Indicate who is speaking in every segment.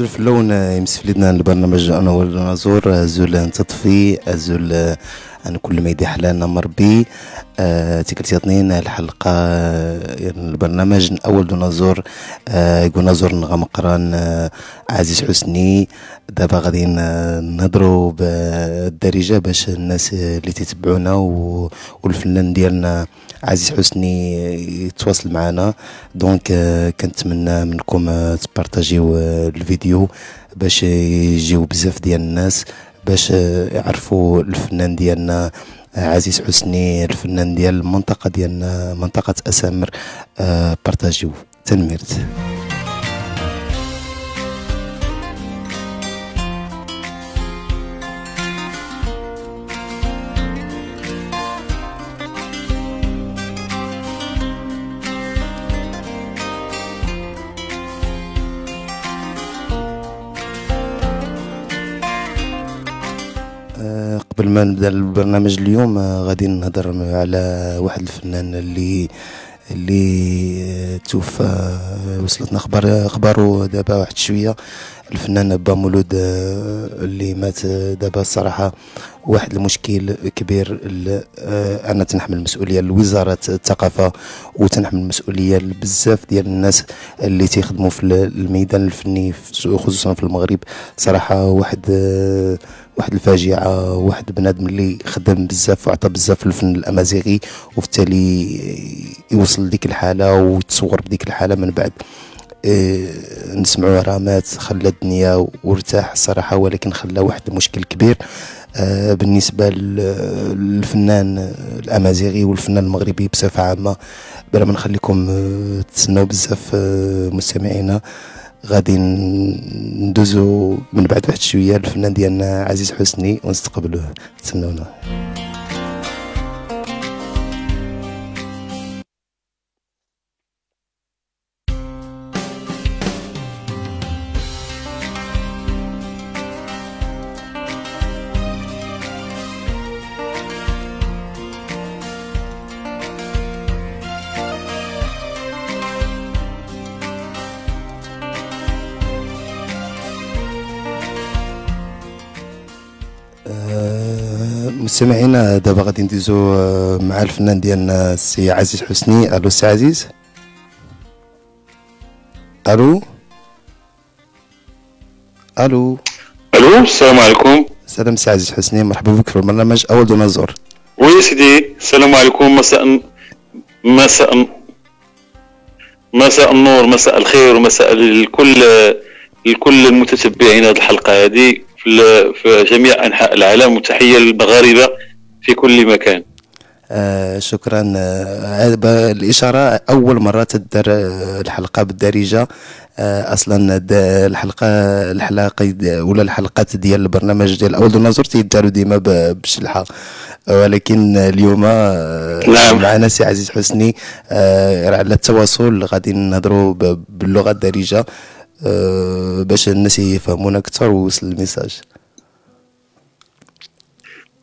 Speaker 1: زول في اللون يمسفلدنا البرنامج أنا والنازور زول تطفي زول أنا كل ما يدي حلال مربي تيكلتي اثنين الحلقة يعني البرنامج اول دو نزور آه يقول نزور نغم قران آه عزيز حسني. دابا غادي نهضروا بالدارجة باش الناس اللي تتبعونا والفنان ديالنا عزيز حسني يتواصل معنا. دونك آه كنتمنى منكم آه تبارطاجيو الفيديو باش يجيو بزاف ديال الناس باش يعرفوا الفنان ديالنا عزيز حسني الفنان ديال المنطقة ديالنا منطقة أسامر بارطاجيو. تنميرت. البرنامج اليوم غادي نهضر على واحد الفنان اللي اللي توفى وصلتنا أخبار أخباره دابا واحد شوية. الفنان با مولود اللي مات دابا الصراحه واحد المشكل كبير أنا تنحمل المسؤولية لوزارة الثقافة وتنحمل المسؤولية بزاف ديال الناس اللي تيخدموا في الميدان الفني خصوصا في المغرب. صراحة واحد واحد الفاجعة واحد بنادم اللي خدم بزاف وعطى بزاف الفن الأمازيغي وبالتالي يوصل لديك الحالة ويتصور بديك الحالة. من بعد إيه نسمعوا رامات خلى الدنيا وارتاح الصراحه ولكن خلى واحد المشكل كبير آه بالنسبة للفنان الأمازيغي والفنان المغربي بصفة عامة. بلا ما نخليكم آه تسناو بزاف آه مستمعينا غادي ندوزو من بعد واحد شوية الفنان ديالنا عزيز حسني ونستقبلوه. تسناونا مستمعينا دابا غادي ندوزو مع الفنان ديالنا السي عزيز حسني. ألو السي عزيز. ألو. ألو.
Speaker 2: ألو السلام عليكم.
Speaker 1: سلام سي عزيز حسني مرحبا بك في البرنامج أول دون نزور
Speaker 2: oui سيدي السلام عليكم. مساء مساء مساء النور مساء الخير ومساء الكل لكل المتتبعين هذه الحلقة هذه. في, في جميع أنحاء العالم وتحية للمغاربة في كل مكان.
Speaker 1: آه شكرا. آه الإشارة. أول مرة تدار الحلقة بالدارجة. آه أصلا الحلقة الحلقة ولا الحلقات ديال البرنامج ديال أول نزور تيداروا ديما بشلحه ولكن اليوم
Speaker 2: نعم.
Speaker 1: معنا سي عزيز حسني على التواصل. غادي نهضروا باللغة الدارجة. باش الناس يفهمونا أكثر ويوصل ال
Speaker 2: message.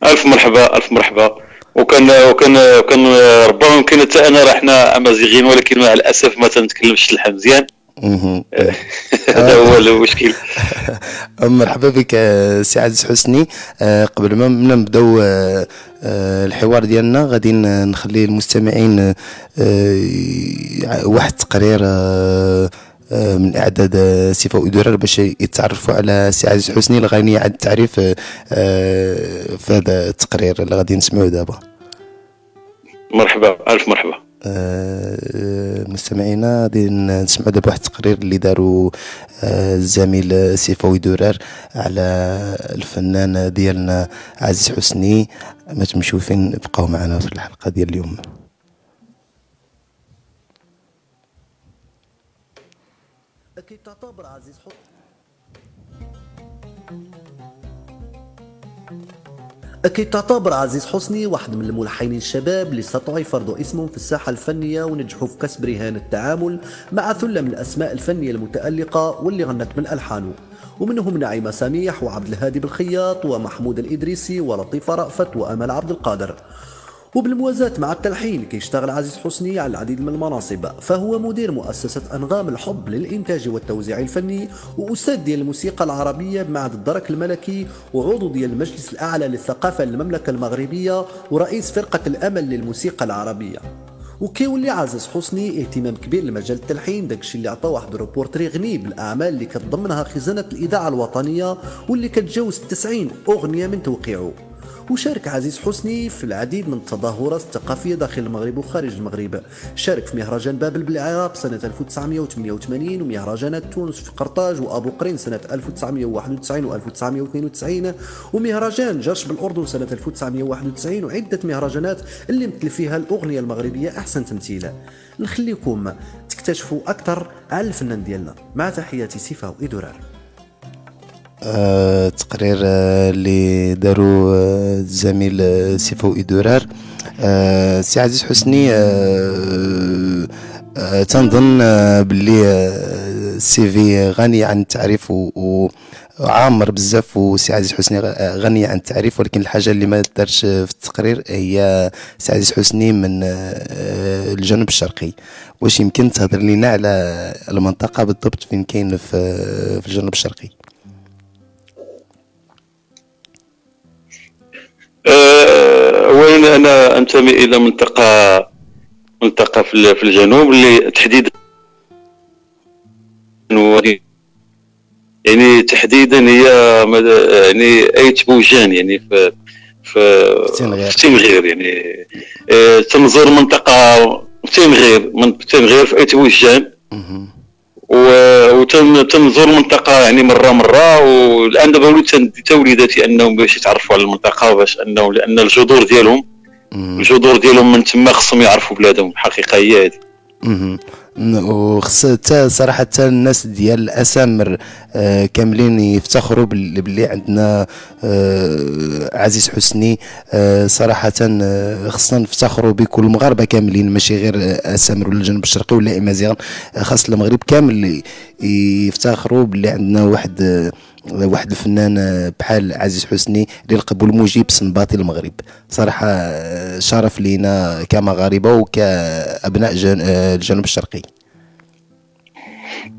Speaker 2: ألف مرحبا ألف مرحبا. وكان وكان وكان ربما يمكن حتى أنا راه حنا امازيغيين ولكن مع الأسف ما تنتكلمش الشلحة مزيان. هذا هو المشكل.
Speaker 1: مرحبا بك سي عزيز حسني قبل ما نبداو الحوار ديالنا غادي نخلي المستمعين واحد التقرير من إعداد صفه ادرار باش يتعرفوا على سي عزيز حسني الغني عن التعريف في هذا التقرير اللي غادي نسمعوه دابا.
Speaker 2: مرحبا ألف مرحبا.
Speaker 1: مستمعينا غادي نسمعوا دابا واحد التقرير اللي داروا الزميل سيفوي درار على الفنان ديالنا عزيز حسني. ما تمشيو فين بقاو معنا في الحلقة ديال اليوم.
Speaker 3: تعتبر عزيز حسني أكيد تعتبر عزيز حسني واحد من الملحنين الشباب اللي استطاعوا يفرضوا اسمهم في الساحة الفنية ونجحوا في كسب رهان التعامل مع ثلة من الأسماء الفنية المتألقة واللي غنت من ألحانه ومنهم نعيمة سميح وعبد الهادي بالخياط ومحمود الإدريسي ولطيفة رأفت وأمل عبد القادر. وبالموازاة مع التلحين كيشتغل عزيز حسني على العديد من المناصب. فهو مدير مؤسسة أنغام الحب للإنتاج والتوزيع الفني وأستاذ ديال الموسيقى العربية بمعهد الدرك الملكي وعضو ديال المجلس الأعلى للثقافة للمملكة المغربية ورئيس فرقة الأمل للموسيقى العربية. وكيولي عزيز حسني اهتمام كبير لمجال التلحين داكشي اللي عطى واحد روبورتري غني بالأعمال اللي كتضمنها خزانة الإذاعة الوطنية واللي كتجاوز 90 أغنية من توقيعه. وشارك عزيز حسني في العديد من التظاهرات الثقافية داخل المغرب وخارج المغرب. شارك في مهرجان بابل بالعراق سنة 1988 ومهرجانات تونس في قرطاج وأبو قرين سنة 1991 و 1992 ومهرجان جرش بالأردن سنة 1991 وعدة مهرجانات اللي مثل فيها الأغنية المغربية أحسن تمثيل. نخليكم تكتشفوا أكثر على الفنان ديالنا. مع تحياتي سيفا وإدرار
Speaker 1: آه، تقرير آه، اللي داروا آه، الزميل سيفو إدورار سي عزيز حسني تنظن باللي السي في غني عن التعريف وعامر بزاف وسي عزيز حسني غني عن التعريف. ولكن الحاجة اللي ما دارش في التقرير هي سي عزيز حسني من الجنوب الشرقي. واش يمكن تهضر لنا على المنطقة بالضبط فين كاين في الجنوب الشرقي؟
Speaker 2: اولا أنا أنتمي إلى منطقه منطقة في الجنوب اللي تحديدا يعني تحديدا هي يعني آيت بوجان يعني في في تيمغير يعني آه، تنظر منطقة تيمغير من تيمغير في آيت بوجان. وتنزور المنطقة يعني مره مرة. والآن دابا وليت توليداتي أنهم باش يتعرفوا على المنطقة باش انهم لأن الجذور ديالهم الجذور ديالهم من تما خصهم يعرفوا بلادهم. الحقيقة هي هذه.
Speaker 1: وخص حتى صراحة الناس ديال الأسامر آه كاملين يفتخروا باللي عندنا آه عزيز حسني. آه صراحة خصنا نفتخروا بكل المغاربه كاملين ماشي غير اسامر ولا الجنوب الشرقي ولا امازيغ خاص المغرب كامل يفتخروا باللي عندنا واحد واحد الفنان بحال عزيز حسني اللي لقبوا المجيب سنباطي المغرب. صراحة شرف لينا كمغاربة وكأبناء الجنوب الشرقي.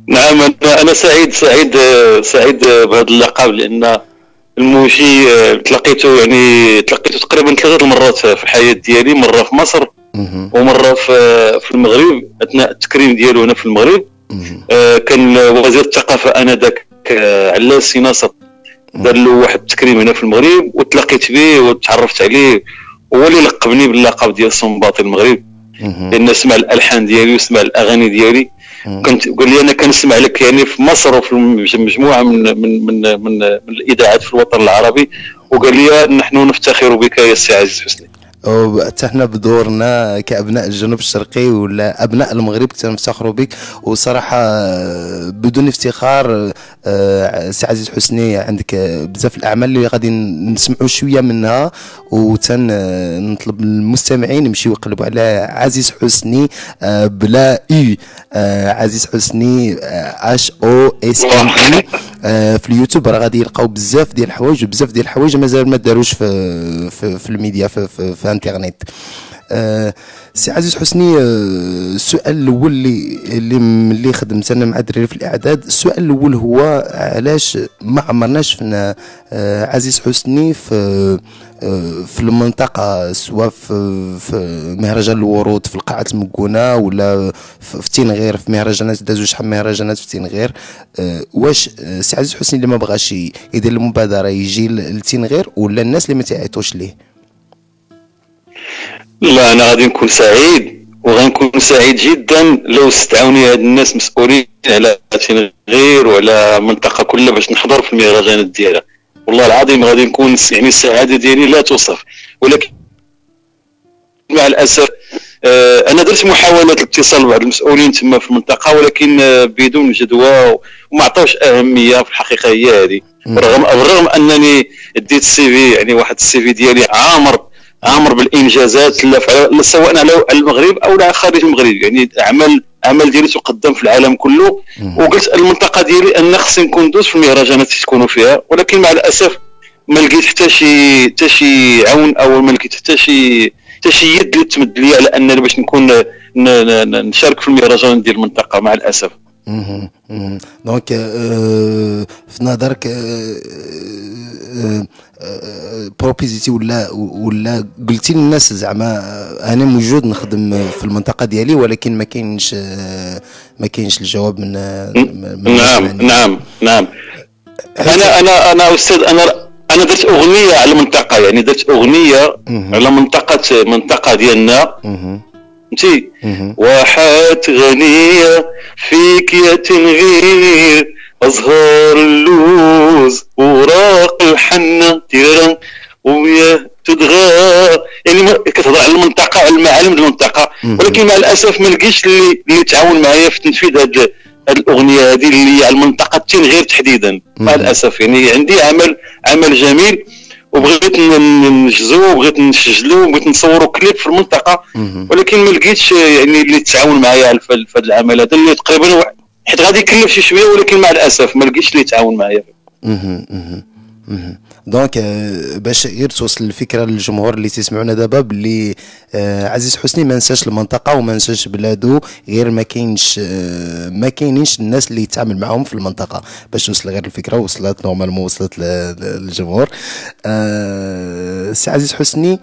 Speaker 2: نعم أنا سعيد سعيد سعيد بهذا اللقب لأن الموجي تلقيته يعني تلقيته تقريبا ثلاثة المرات في الحياة ديالي مرة في مصر ومرة في في المغرب أثناء التكريم ديالو هنا في المغرب. آه، كان وزير الثقافة آنذاك علاس ناصر. دار له واحد التكريم هنا في المغرب وتلاقيت به وتعرفت عليه. هو اللي لقبني باللقب ديال صنباطي المغرب. لأن سمع الألحان ديالي وسمع الأغاني ديالي. كنت قال لي أنا كنسمع لك يعني في مصر وفي مجموعة من من من من, من الإذاعات في الوطن العربي وقال لي نحن نفتخر بك يا سي عزيز حسني.
Speaker 1: وحتى إحنا بدورنا كأبناء الجنوب الشرقي ولا أبناء المغرب كنفتخروا بك. وصراحة بدون افتخار آه، سي عزيز حسني عندك بزاف الأعمال اللي غادي نسمعوا شوية منها. وتن نطلب المستمعين يمشيو يقلبوا على عزيز حسني آه، بلا إي آه، عزيز حسني H O S N I في اليوتيوب راه غادي يلقاو بزاف ديال الحوايج وبزاف ديال الحوايج مازال ما داروش في في, في الميديا في, في, في الانترنت آه سي عزيز حسني آه السؤال الأول اللي اللي ملي خدمت أنا مع الدراري في الإعداد السؤال الأول هو علاش ما عمرناش شفنا آه عزيز حسني في آه في المنطقة سواء في, مهرجان الورود في قلعة مكونة ولا في تينغير في مهرجانات دازو شحال مهرجانات في تينغير واش سي عزيز حسني اللي ما بغاش يدير المبادرة يجي لتينغير ولا الناس اللي ما تعيطوش ليه؟
Speaker 2: لا أنا غادي نكون سعيد وغنكون سعيد جدا لو استعاوني هاد الناس مسؤولين على غير وعلى منطقة كلها باش نحضر في المهرجانات ديالها. والله العظيم غادي نكون يعني السعادة ديالي لا توصف. ولكن مع الأسف آه أنا درت محاولات الاتصال ببعض المسؤولين تما في المنطقة ولكن آه بدون جدوى وما عطاوش أهمية في الحقيقة هي هذه. رغم بالرغم أنني ديت ال CV يعني واحد ال CV ديالي عامر عامر بالإنجازات سواء على المغرب أو على خارج المغرب. يعني اعمال عمل ديالي تقدم في العالم كله. وقلت المنطقة ديالي أن خصني نكون دوز في المهرجانات اللي تكونوا فيها. ولكن مع الأسف ما لقيت حتى شي حتى شي عون أو ما لقيت حتى شي حتى شي يد اللي تمد لي على أنني باش نكون نشارك في المهرجان ديال المنطقة مع الأسف.
Speaker 1: donc في نظرك proposé تي ولا ولا قلتي للناس زعما أنا موجود نخدم في المنطقة ديالي ولكن ما كاينش ما كاينش الجواب من,
Speaker 2: من نعم نعم نعم. أنا أنا أنا أستاذ أنا أنا درت أغنية على المنطقة يعني درت أغنية على منطقة منطقة ديالنا. فهمتي واحات غنية فيك يا تنغير. أزهار اللوز وراق الحنة. تيران ويا تدغى. يعني كتهضر على المنطقة على المعالم المنطقة. ولكن مع الأسف ما لقيتش اللي اللي تعاون معايا في تنفيذ هذه الأغنية هذه اللي على المنطقة التنغير تحديدا. مع الأسف يعني عندي عمل عمل جميل. وبغيت ننجزو وبغيت نسجلو وبغيت نصورو كليب في المنطقة. ولكن ما لقيتش يعني اللي تعاون معايا في هذا العمل. هذا اللي تقريبا حيت غادي يكلف شي شوية ولكن مع الأسف ما لقيتش اللي يتعاون معايا.
Speaker 1: donc euh, باش غير توصل الفكرة للجمهور اللي تسمعونا دابا باللي آه عزيز حسني ما نساش المنطقة وما نساش بلادو غير ما كاينش آه ما كاينينش الناس اللي يتعامل معاهم في المنطقة باش توصل غير الفكرة وصلت normalement وصلت للجمهور. آه سي عزيز حسني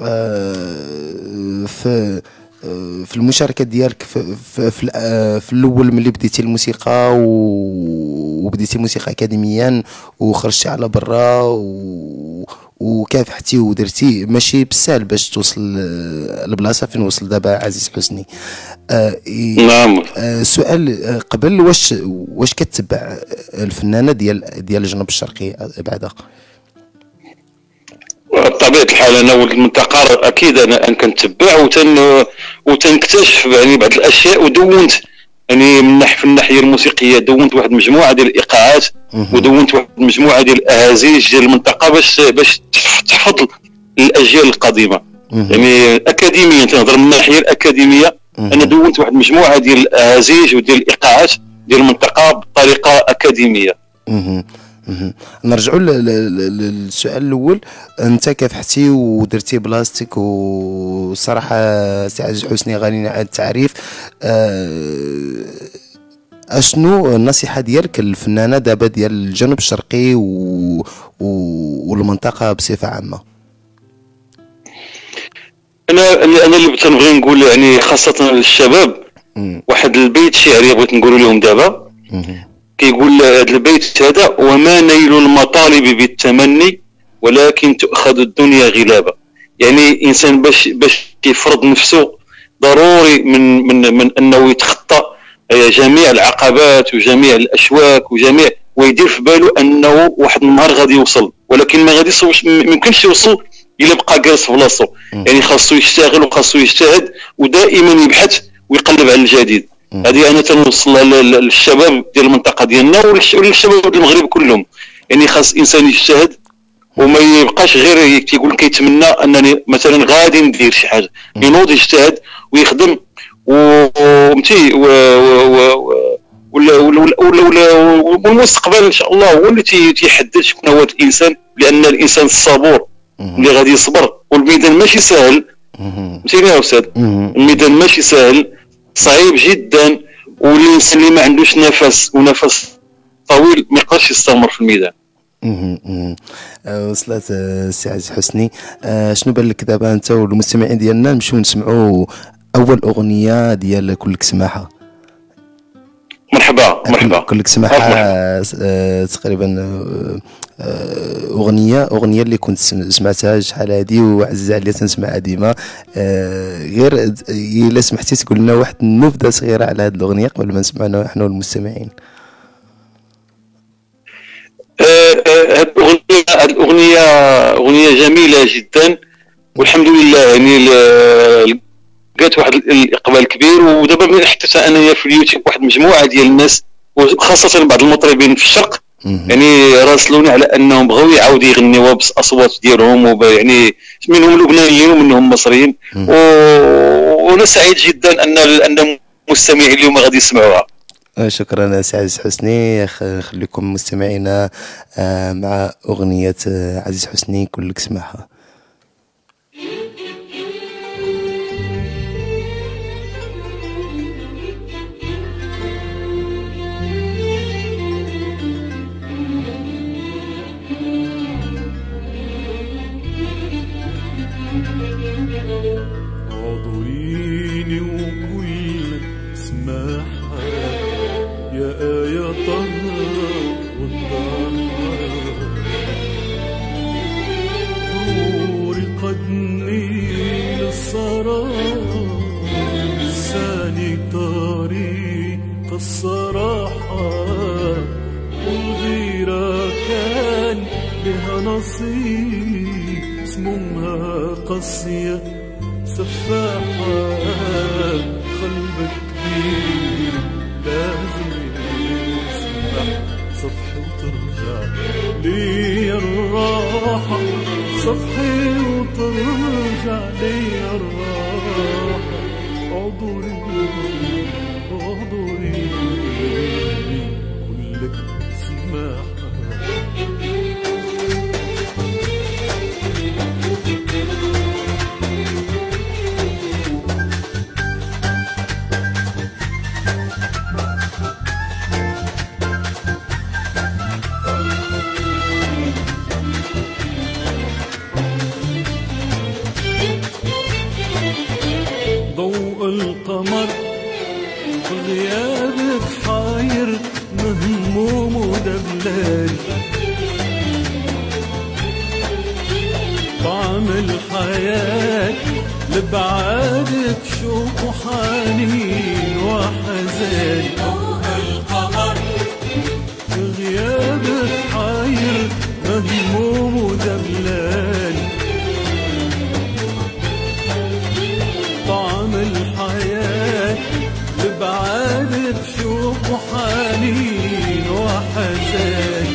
Speaker 1: آه في في المشاركة ديالك في, في, في, في الأول ملي بديتي الموسيقى وبديتي موسيقى اكاديميا وخرجتي على برا وكافحتي ودرتي ماشي بسهل باش توصل لبلاصه فين وصل دابا عزيز حسني.
Speaker 2: آه نعم.
Speaker 1: آه سؤال قبل واش واش كتبع الفنانة ديال ديال الجنوب الشرقي بعدا
Speaker 2: بطبيعه الحال أنا ولد المنطقة أكيد أنا كنتبع وتن وتنكتشف يعني بعض الأشياء ودونت يعني من ناحيه في الناحيه الموسيقية دونت واحد المجموعه ديال الإيقاعات ودونت واحد المجموعه ديال الأهازيج ديال المنطقة باش باش تحفظ الأجيال القديمة. يعني اكاديميا تنهضر من الناحيه الأكاديمية. أنا دونت واحد المجموعه ديال الأهازيج وديال الإيقاعات ديال المنطقة بطريقة أكاديمية.
Speaker 1: نرجعوا للسؤال الأول. أنت كافحتي ودرتي بلاصتك؟ وصراحة سي عزيز حسني غني عن التعريف. أه أشنو النصيحة ديالك للفنانة دابا ديال الجنوب الشرقي و... و... والمنطقة بصفة عامة؟
Speaker 2: أنا أنا اللي تنبغي نقول يعني خاصة للشباب واحد البيت شعري بغيت نقول لهم دابا. كيقول هذا البيت هذا وما نيل المطالب بالتمني ولكن تؤخذ الدنيا غلابة. يعني إنسان باش باش يفرض نفسه ضروري من من من أنه يتخطى جميع العقبات وجميع الأشواك وجميع ويدير في باله أنه واحد النهار غادي يوصل. ولكن ما غادي ما يمكنش يوصل إلا بقى جالس في بلاصتو. يعني خاصو يشتغل وخاصو يجتهد ودائما يبحث ويقلب على الجديد. هذه أنا تنوصل للشباب ديال المنطقة ديالنا وللشباب المغرب كلهم. يعني خاص انسان يجتهد وما يبقاش غير تيقول كيتمنى أنني مثلا غادي ندير شي حاجة. ينوض يجتهد ويخدم ومتي والمستقبل إن شاء الله هو اللي تيحدد شكون هو الإنسان لأن الإنسان الصبور اللي غادي يصبر والميدان ماشي سهل فهمتيني يا أستاذ؟ الميدان ماشي سهل صعيب جدا والإنسان اللي ما عندوش نفس ونفس طويل ما يقدرش يستمر في الميدان.
Speaker 1: أه، وصلت السي أه، عزيز حسني. أه، شنو بان لك دابا أنت والمستمعين ديالنا نمشيو نسمعوا أول أغنية ديال كلك سماحة.
Speaker 2: مرحبا مرحبا.
Speaker 1: كلك سماحة تقريبا آه، أغنية أغنية اللي كنت سمعتها شحال هادي وعزيزة عليا تنسمعها ديما. آه، غير إلا سمحتي تقول لنا واحد النبذة صغيرة على هذه الأغنية قبل ما نسمعنا نحن والمستمعين.
Speaker 2: هذه الأغنية هذه الأغنية أغنية جميلة جدا والحمد لله يعني لقات واحد الإقبال كبير ودابا حتى أنا في اليوتيوب واحد مجموعة ديال الناس وخاصة بعض المطربين في الشرق. يعني راسلوني على أنهم بغاو يعاودوا يغنيوها بالاصوات ديالهم يعني منهم لبنانيين ومنهم مصريين و... وأنا سعيد جدا أن أن المستمعين اليوم غادي يسمعوها.
Speaker 1: شكرا سي عزيز حسني. خليكم مستمعينا آه، مع أغنية آه، عزيز حسني كلك سمعها.
Speaker 4: شوق وحنين وحزان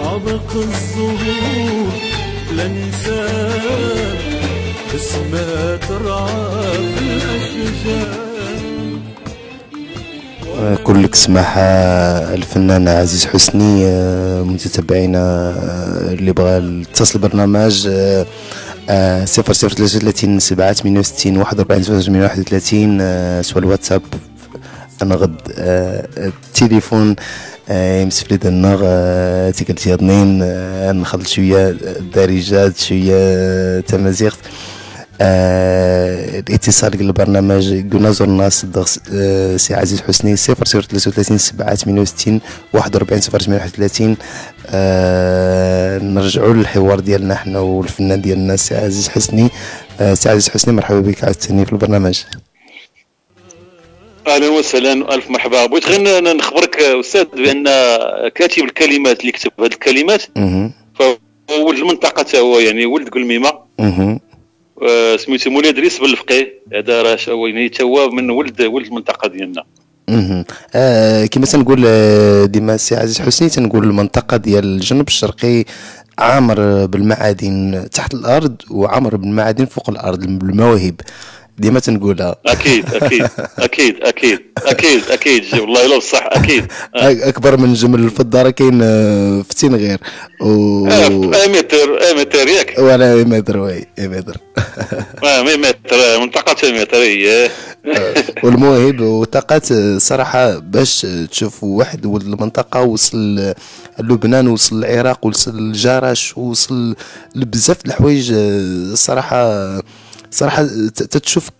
Speaker 4: عبق الزهور لنساك اسمها ترعى في الأشجار.
Speaker 1: كلك سماحة الفنان عزيز حسني آه، متتبعينا آه، اللي بغى يتصل آه، آه، صفر صفر ثلاثة وثلاثين سبعة ثمانية وستين واحد وأربعين ثمانية واحد وثلاثين آه، سؤال واتساب أنا غد آه، التليفون آه، يمسف لي آه، تيكلتي اثنين آه، نخلط شوية دارجات شوية آه، تمازيغ آه، الاتصال قبل البرنامج قلنا صدق آه، سي عزيز حسني 033 7 68 41 038 آه، نرجعوا للحوار ديالنا حنا والفنان ديالنا سي عزيز حسني. سي عزيز حسني مرحبا بك عاوتاني في البرنامج.
Speaker 2: أهلا وسهلا الف مرحبا بغيت غير نخبرك أستاذ بأن كاتب الكلمات اللي كتب هذه الكلمات. فهو ولد المنطقة تا هو يعني ولد
Speaker 1: قلميمة.
Speaker 2: آه، سميتو مولاي إدريس بن الفقيه هذا راه يعني تا هو من ولد ولد المنطقة ديالنا.
Speaker 1: آه كما تنقول آه، ديما سي عزيز حسني تنقول المنطقة ديال الجنوب الشرقي عامر بالمعادن تحت الأرض وعامر بالمعادن فوق الأرض بالمواهب ديما تنقولها.
Speaker 2: أكيد أكيد أكيد أكيد أكيد أكيد جي والله إلا بصح أكيد. آه.
Speaker 1: أكبر من جمل الفضة راه كاين آه، في تنغير و
Speaker 2: آه، امتر امتر ياك.
Speaker 1: ولا متر وي متر.
Speaker 2: آه، منطقة متر هي.
Speaker 1: والمواهب وطاقات صراحة باش تشوف واحد ولد المنطقة وصل لبنان وصل العراق وصل الجرش وصل لبزاف د الحوايج آه، صراحة تتشوف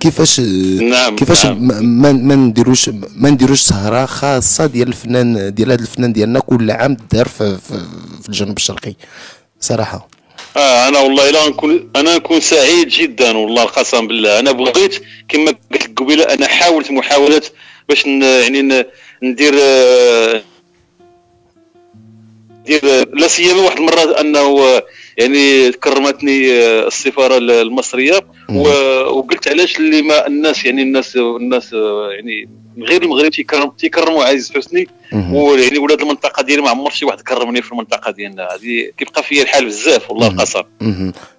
Speaker 1: كيفاش
Speaker 2: نعم،
Speaker 1: كيفاش
Speaker 2: نعم.
Speaker 1: ما ما نديروش ما نديروش سهرة خاصة ديال الفنان ديال هذا الفنان ديالنا كل عام دار في, في, الجنوب الشرقي. صراحة.
Speaker 2: آه أنا والله لا نكون أنا نكون سعيد جدا والله القسم بالله. أنا بغيت كما قلت لك قبيلة أنا حاولت محاولات باش يعني ندير آه، ندير لا سيما واحد المرة أنه يعني كرمتني آه، السفارة المصرية. وقلت علاش اللي ما الناس يعني الناس الناس آه، يعني غير المغرب تيكرم تيكرموا عزيز حسني. ويعني ولاد المنطقة ديالي ما عمر شي واحد كرمني في المنطقة ديالنا. هذه كيبقى فيا الحال بزاف والله القسم.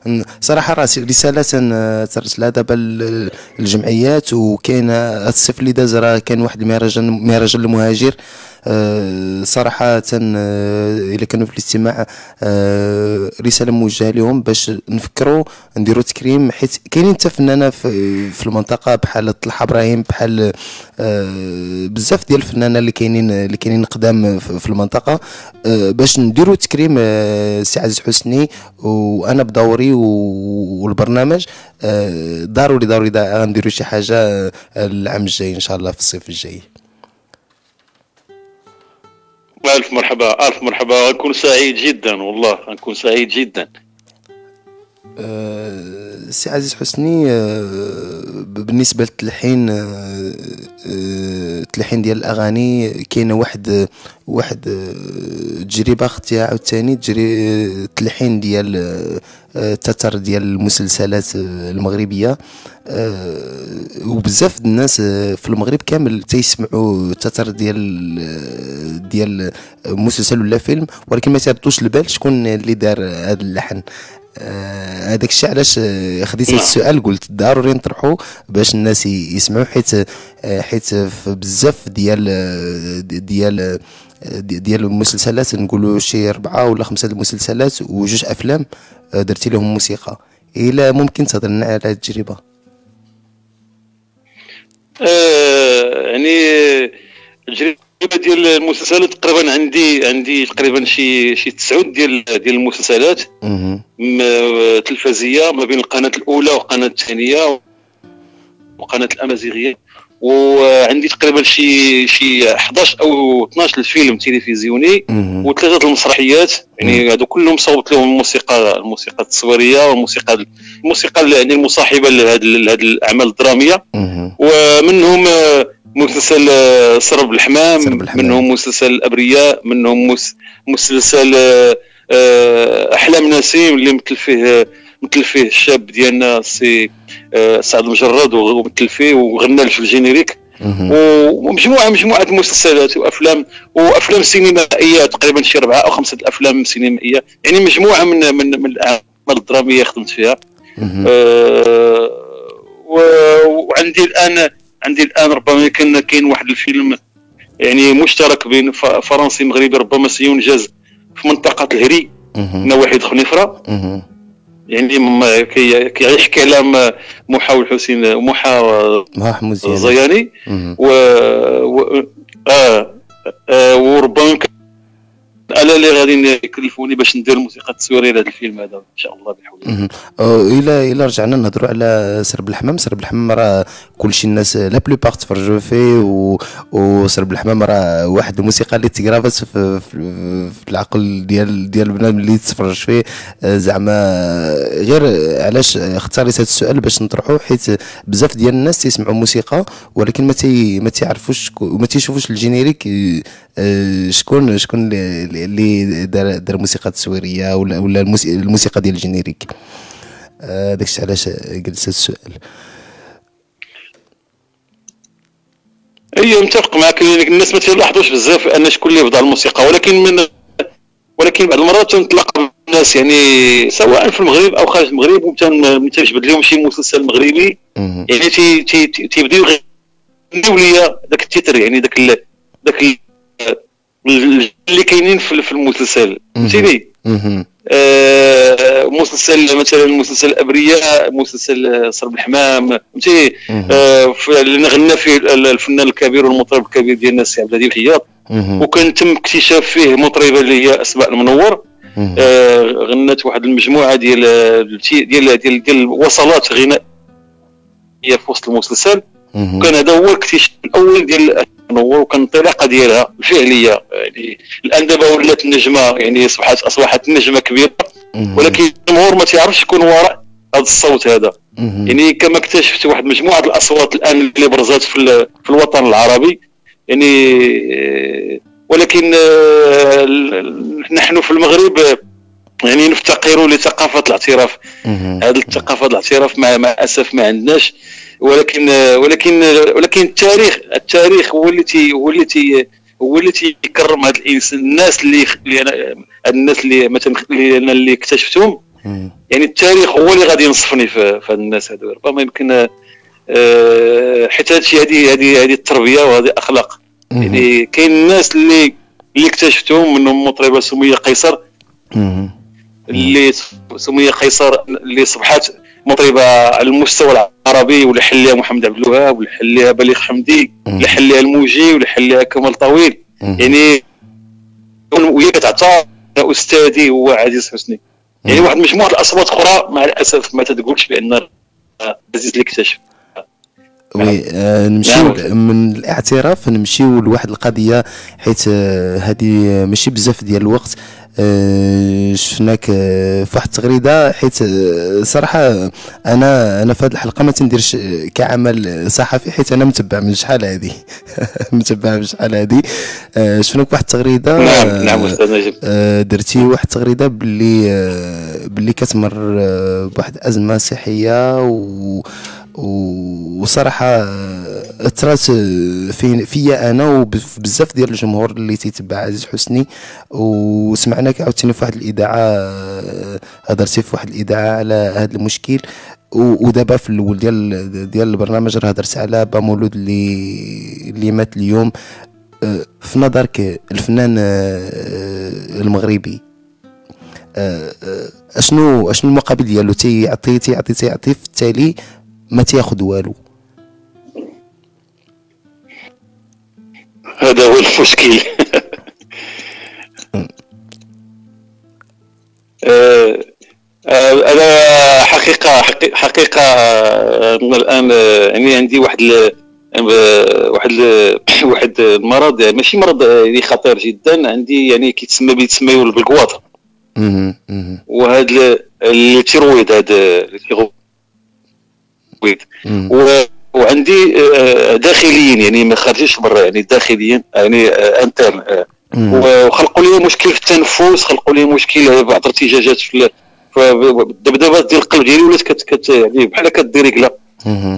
Speaker 1: ن- صراحة راه رسالة تن- ترسلها دابا ال- الجمعيات. وكاين الصيف اللي داز راه كان واحد المهرجان مهرجان المهاجر. آه، صراحة تن- آه، إلا كانوا في الاستماع آه، رسالة موجهة لهم باش نفكروا نديروا تكريم حيت كاينين حتى فنانة في المنطقة بحال طلحة إبراهيم بحال بزاف ديال الفنانة اللي كاينين اللي كاينين قدام في آه، باش نديروا تكريم سي عزيز حسني وأنا بدوري والبرنامج ضروري ضروري غنديروا شي حاجة العام الجاي إن شاء الله في الصيف الجاي.
Speaker 2: ألف مرحبا ألف مرحبا غنكون سعيد جدا والله غنكون سعيد جدا.
Speaker 1: سي عزيز حسني آه، بالنسبة للتلحين آه، آه، التلحين ديال الأغاني كاينة واحد واحد آه، تجربة اختها عاوتاني التلحين ديال آه، آه، التتر ديال المسلسلات آه، المغربية. آه، وبزاف الناس آه، في المغرب كامل تيسمعوا التتر ديال آه، ديال مسلسل ولا فيلم ولكن ما تردوش البال شكون اللي دار هذا اللحن. آه، هذاك الشيء علاش آه، خديت هذا
Speaker 2: نعم.
Speaker 1: السؤال قلت ضروري نطرحه باش الناس يسمعوا حيت آه، حيت في بزاف ديال آه، ديال آه، دي- ديال المسلسلات نقولوا شي أربعة ولا خمسة المسلسلات وجوج أفلام آه، درتي لهم موسيقى إلا ممكن تهضر لنا على التجربة
Speaker 2: آه، يعني التجربه ديال المسلسلات تقريبا عندي عندي تقريبا شي شي تسعود ديال ديال المسلسلات. تلفزية ما بين القناة الأولى والقناة الثانية وقناه الأمازيغية. وعندي تقريبا شي شي 11 أو 12 الفيلم تلفزيوني. وثلاثة المسرحيات. يعني هادو كلهم صوبت لهم الموسيقى الموسيقى التصويرية والموسيقى الموسيقى يعني المصاحبة لهذه الأعمال
Speaker 1: الدرامية.
Speaker 2: ومنهم مسلسل آه، سرب الحمام
Speaker 1: سرب الحمام.
Speaker 2: منهم مسلسل الابرياء منهم مس- مسلسل آه، آه، أحلام نسيم اللي مثل فيه مثل فيه الشاب ديالنا سي آه، سعد لمجرد ومثل فيه وغنى في ال
Speaker 1: générique.
Speaker 2: ومجموعة مجموعة المسلسلات وأفلام وأفلام سينمائية تقريبا شي أربعة أو خمسة الافلام سينمائية يعني مجموعة من من من الأعمال الدرامية خدمت فيها. آه، وعندي الآن عندي الآن ربما كان كاين واحد الفيلم يعني مشترك بين فرنسي مغربي ربما سينجز في منطقة الهري. نواحي خنيفره. يعني كيعيش كلام محاول حسين محا
Speaker 1: حمود زيان
Speaker 2: الزياني. و, و... آه... آه... وربما يمكن أنا اللي غادي يكلفوني باش ندير الموسيقى التصويرية لهذا الفيلم هذا إن شاء الله بحول الله.
Speaker 1: الا إلا رجعنا نهضروا على سرب الحمام. سرب الحمام راه كلشي الناس la plupart تفرجوا فيه و... وسرب الحمام راه واحد الموسيقى اللي تقرابت في, في, العقل ديال ديال البنادم اللي تفرج فيه. آه، زعما غير علاش اختاريت هذا السؤال باش نطرحه حيت بزاف ديال الناس تيسمعوا موسيقى ولكن ما تي ما تيعرفوش وما تيشوفوش ال générique آه، شكون شكون اللي اللي دار دار الموسيقى التصويريه ولا ولا الموسي- الموسيقى ديال ال générique. آه، داكشي علاش قلت هذا السؤال.
Speaker 2: أي متفق معك الناس ما تلاحظوش بزاف أن شكون اللي بدا الموسيقى. ولكن من ولكن بعض المرات تنتلاقى الناس يعني سواء في المغرب أو خارج المغرب متجبد لهم شي مسلسل مغربي. يعني تي تي تي- تيبداو يغنيو ليا ذاك التتر يعني ذاك ذاك اللي كاينين في المسلسل فهمتيني. آه، مسلسل مثلا مسلسل الابرياء مسلسل صرب الحمام فهمتي. آه، اللي غنى فيه ال- الفنان الكبير والمطرب الكبير ديالنا السي عبد الهادي الحياط. وكان تم اكتشاف فيه مطربة اللي هي اسماء المنور. آه، غنت واحد المجموعة ديال ديال ديال ديال, ديال وصلات غنائية في وسط المسلسل. وكان هذا هو الاكتشاف الأول ديال المنور وكان الانطلاقه ديالها الفعليه يعني الآن دابا ولات نجمه يعني اصبحت أصبحت نجمة
Speaker 1: كبيرة.
Speaker 2: ولكن الجمهور ما تعرفش شكون وراء هذا الصوت هذا. يعني كما اكتشفت واحد مجموعة الأصوات الآن اللي برزت في, في الوطن العربي يعني ولكن آه، نحن في المغرب يعني نفتقر لثقافة الاعتراف. هذه الثقافة الاعتراف مع مع الاسف ما عندناش ولكن ولكن ولكن التاريخ التاريخ هو اللي تي هو اللي تي هو اللي تيكرم هذا الانسان الناس اللي اللي أنا الناس اللي مثلا اللي أنا اللي اكتشفتهم. يعني التاريخ هو اللي غادي ينصفني في, في الناس هذو ربما يمكن آه، حيت هادشي هذه هذه هذه التربية وهذه
Speaker 1: الأخلاق.
Speaker 2: يعني كاين الناس اللي اللي اكتشفتهم منهم مطربه سميه قيصر. اللي سميه قيصر اللي صبحت مطربه على المستوى العربي لها محمد عبد الوهاب لها بليغ حمدي لها الموجي واللي حل لها كمال طويل. يعني وهي كتعتبر أستاذي هو عزيز حسني. يعني واحد مجموعة الأصوات أخرى مع الأسف ما تقولش بأن عزيز اللي اكتشف.
Speaker 1: وي آه، نمشيو
Speaker 2: نعم.
Speaker 1: من الاعتراف نمشيو لواحد القضية حيت آه، هذه ماشي بزاف ديال الوقت. شفناك آه، في واحد التغريده حيت آه، صراحة أنا أنا في هذه الحلقة ما تنديرش آه، كعمل صحفي حيت أنا متبع من شحال هذه متبع من شحال هذه آه، شفناك واحد التغريده
Speaker 2: نعم
Speaker 1: آه،
Speaker 2: نعم أستاذ
Speaker 1: آه، درتي واحد التغريده باللي آه، باللي كتمر آه، بواحد أزمة صحية و- وصراحة أثرت في فيا أنا وبزاف ديال الجمهور اللي تيتبع عزيز حسني. وسمعناك عاوتاني في واحد الاذاعه آه، هضرتي في واحد الاذاعه على هذا المشكل. ودابا في الأول ديال ديال البرنامج راه هضرت على با مولود اللي اللي مات اليوم. آه، في نظرك الفنان آه، المغربي اشنو أشنو المقابل ديالو؟ تيعطي تيعطي تيعطي في التالي ما تياخذ والو؟
Speaker 2: هذا هو المشكل. آه، أنا حقيقه حقي- حقيقة آه، الآن آه، يعني عندي واحد ال- واحد ال- واحد المرض ماشي مرض يعني خطير جدا. عندي يعني كيتسمى بيتسمى بالقواطر وهذا التيرويد هذا
Speaker 1: مهم.
Speaker 2: و- وعندي آه، داخليا يعني ما خارجيش برا يعني داخليا يعني آه، انترن آه، وخلقوا لي مشكل في التنفس خلقوا لي مشكل بعض الارتجاجات في ال- في الدبدبات ديال القلب ديالي ولات كت كت يعني بحال كدير
Speaker 1: رجلة.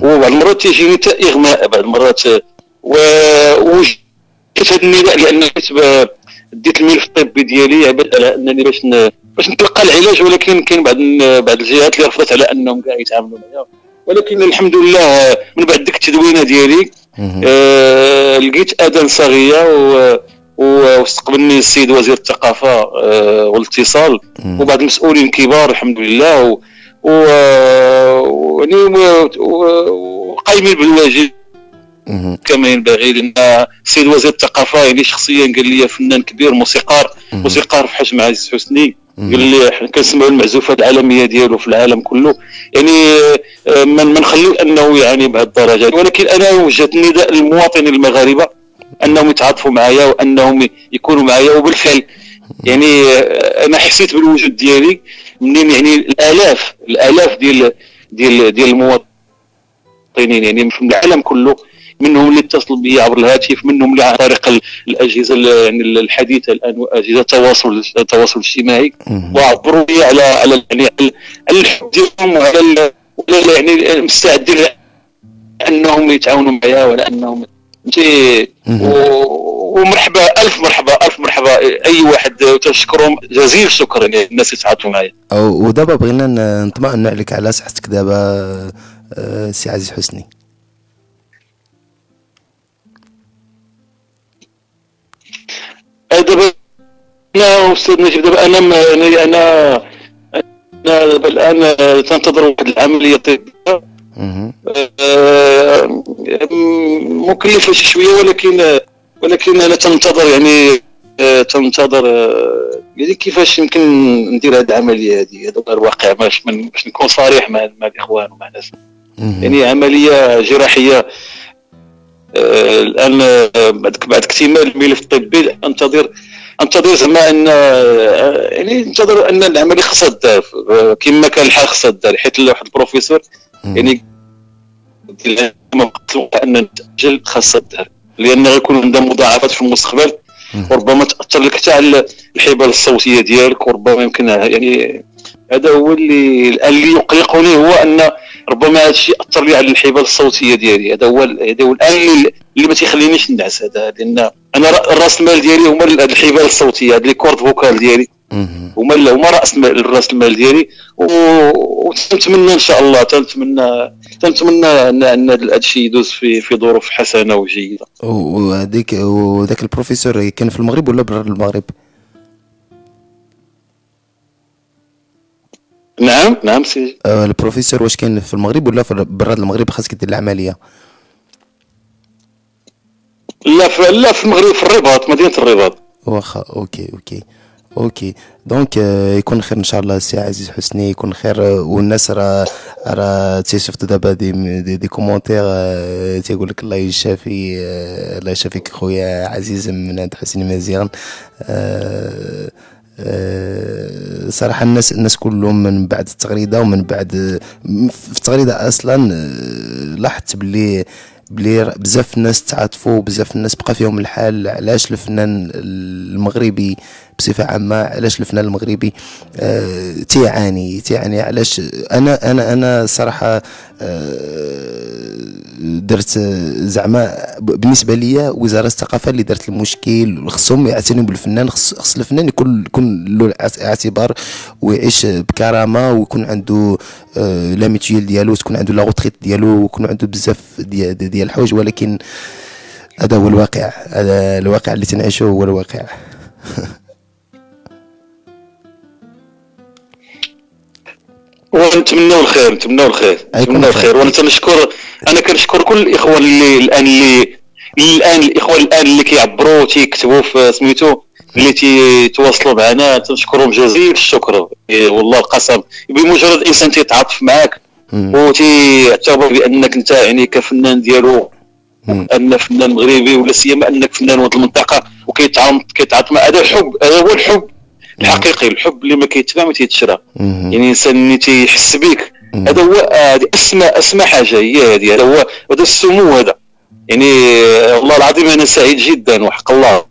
Speaker 2: وبعض المرات تيجيني حتى إغماء بعض المرات و وجدت هذا النداء لأن ديت الملف الطبي ديالي على أنني باش. باش نتلقى العلاج ولكن كاين بعض بعض الجهات اللي رفضت على أنهم كاع يتعاملوا معايا ولكن الحمد لله من بعد ديك التدوينة ديالي. آه، لقيت اذان صاغيه و- واستقبلني السيد وزير الثقافة آه،
Speaker 1: والإتصال.
Speaker 2: وبعض المسؤولين كبار الحمد لله و- و- ويعني و- و- وقايمين بالواجب. كما ينبغي لأن السيد وزير الثقافة يعني شخصيا قال لي فنان كبير موسيقار. موسيقار في حجم عزيز حسني. قال لي إحنا كنسمعوا المعزوفات العالمية ديالو في العالم كله. يعني آه، ما نخليو أنه يعني بهذه الدرجه ولكن أنا وجهت النداء للمواطنين المغاربة أنهم يتعاطفوا معايا وأنهم يكونوا معايا. وبالفعل يعني آه، أنا حسيت بالوجود ديالي منين؟ يعني الآلاف الآلاف ديال ديال ديال المواطنين يعني من العالم كله. منهم اللي اتصلوا بي عبر الهاتف منهم اللي عن طريق ال- الأجهزة ال- يعني الحديثة الآن واجهزه التواصل التواصل الاجتماعي. وعبروا لي على على يعني على الحب ديالهم وعلى يعني مستعدين انهم يتعاونوا معايا ولا انهم فهمتي ومرحبا ألف مرحبا ألف مرحبا. أي واحد تشكرهم جزيل الشكر يعني الناس يتعاطفوا معايا.
Speaker 1: أو- ودابا بغينا نطمئن عليك على صحتك دابا آه، سي عزيز حسني.
Speaker 2: دابا أنا أستاذ نجيب دابا أنا م- أنا أنا دابا الآن تنتظر واحد العملية
Speaker 1: طبية.
Speaker 2: آه، مكلفة شي شوية ولكن ولكن أنا تنتظر يعني آه، تنتظر آه، يعني كيفاش يمكن ندير هذه العملية هذه هذا الواقع باش نكون صريح مع مع الإخوان ومع الناس. يعني عملية جراحية الآن آه، بعد اكتمال الملف الطبي انتظر أنتظر زعما أن آه، يعني أنتظر أن العملية خاصها دار كما كان الحال خاصها دار حيت واحد البروفيسور. يعني ما أن نتاجل خاصها دار لأن غيكون عندها مضاعفات في المستقبل. وربما تأثر لك حتى على الحبال الصوتية ديالك وربما يمكن يعني هذا هو اللي الآن اللي يقلقني هو أن ربما هذا الشيء أثر لي على الحبال الصوتية ديالي. هذا هو هذا هو الآن اللي, ما تيخلينيش ننعس هذا لأن أنا راس المال ديالي هما الحبال الصوتيه هاد les cordes vocales ديالي. هما هما رأس المال راس المال ديالي. و- وتنتمنى إن شاء الله تنتمنى تنتمنى ان إن هذا الشيء يدوز في في ظروف حسنة
Speaker 1: وجيدة. وهذيك وذاك البروفيسور كان في المغرب ولا برا المغرب؟
Speaker 2: نعم نعم سي
Speaker 1: آه، البروفيسور واش كاين في المغرب ولا في برا المغرب خاصك دير العملية؟
Speaker 2: لا في لا في المغرب في الرباط مدينة الرباط.
Speaker 1: واخا OK OK OK. donc آه، يكون خير إن شاء الله السي عزيز حسني يكون خير. آه، والناس راه راه تيشفت دابا des des, des commentaires آه، تيقول لك الله يشافي آه، الله يشافيك خويا عزيز من عند حسين مزيان آه، صراحة الناس الناس كلهم من بعد التغريدة ومن بعد في التغريدة أصلا آه، لاحظت بلي بلي بزاف الناس تعاطفوا بزاف الناس بقى فيهم الحال علاش الفنان المغربي بصفة عامة علاش الفنان المغربي آه تيعاني تيعاني علاش؟ أنا أنا أنا صراحة آه درت زعما بالنسبة لي وزارة الثقافة اللي درت المشكل خصهم يعتنوا بالفنان خص, الفنان يكون يكون له اعتبار ويعيش بكرامة ويكون عنده آه la mutuelle ديالو تكون عنده la retraite ديالو ويكون عنده بزاف ديال, ديال الحوايج. ولكن هذا هو الواقع. هذا الواقع اللي تنعيشه هو الواقع.
Speaker 2: ونتمنوا الخير نتمنوا الخير نتمنوا
Speaker 1: الخير.
Speaker 2: وأنا تنشكر أنا كنشكر كل الإخوة اللي الآن اللي الآن الإخوة الآن اللي كيعبروا تيكتبوا في سميتو اللي تيتواصلوا معنا. تنشكرهم جزيل الشكر. إيه والله القسم. بمجرد إنسان تيتعاطف معاك وتيعتبر بأنك أنت يعني كفنان ديالو. أن فنان مغربي ولا سيما أنك فنان ولد المنطقة وكيتعاطف كيتعاطف مع هذا الحب. هذا هو الحب. الحقيقي الحب اللي ما كيتباع ما تيتشرى. يعني إنسان اللي تيحس بك
Speaker 1: مم.
Speaker 2: هذا هو هذه اسمى اسمى حاجة هي هذه هذا هو هذا السمو هذا. يعني آه، والله العظيم أنا سعيد جدا وحق الله.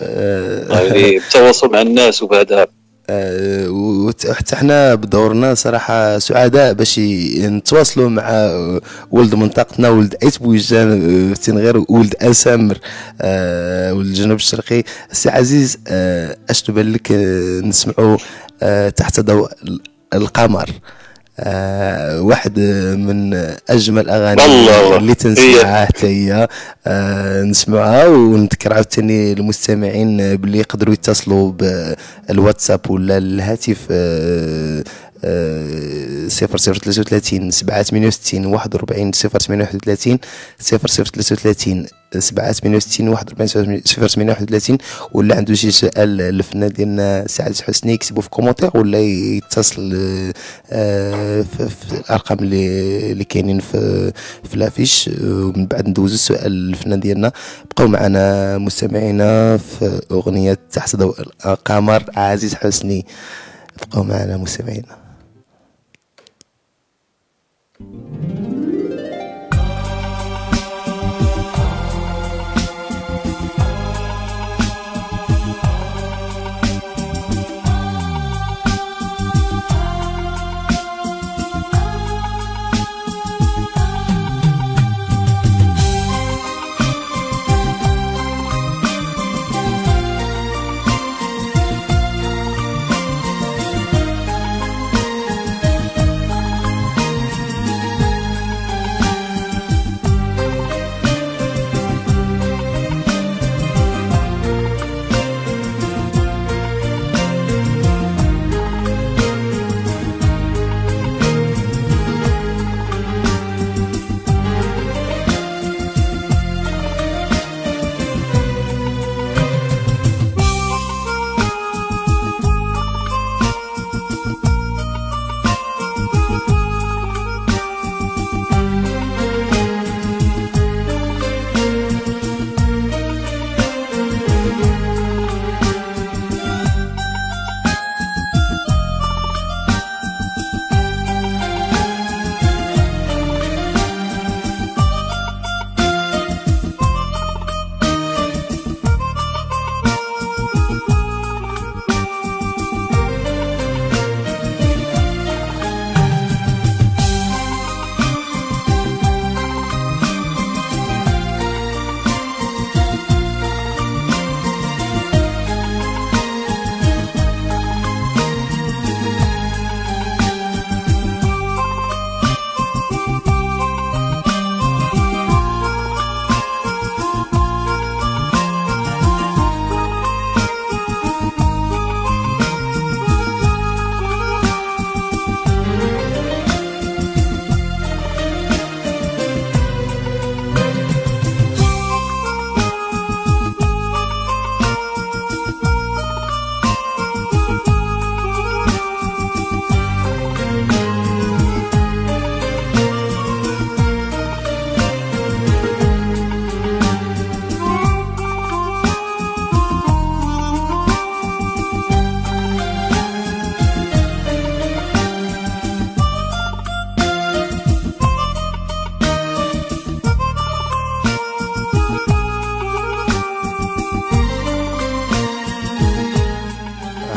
Speaker 1: آه،
Speaker 2: يعني بالتواصل مع الناس وبهذا.
Speaker 1: آه، وحتى حنا بدورنا صراحة سعداء باش نتواصلوا مع آه، ولد منطقتنا ولد عيت بوجان آه، في تنغير ولد أسامر آه، ولد الجنوب الشرقي. سي عزيز آه، اش تبان لك آه، نسمعوا آه، تحت ضوء ال- القمر. آه واحد من أجمل
Speaker 2: الله.
Speaker 1: اللي تنسمعها حتى هي آه نسمعها ونذكر عاوتاني المستمعين باللي يقدروا يتصلوا بالواتساب ولا الهاتف آه، صفر صفر ثلاثة وثلاثين سبعة ثمانية وستين واحد وأربعين صفر ثمانية واحد وثلاثين صفر صفر ثلاثة وثلاثين سبعة ثمانية وستين واحد وأربعين صفر ثمانية واحد وثلاثين. ولا عنده شي سؤال للفنان ديالنا سعد حسني يكتبوا في كومونتير ولا يتصل آه، آه، في الأرقام اللي كاينين في في لافيش. آه، ومن بعد ندوزو السؤال للفنان ديالنا. بقاو معنا مستمعينا في أغنية تحت ضوء القمر عزيز حسني. بقاو معنا مستمعينا.
Speaker 5: Música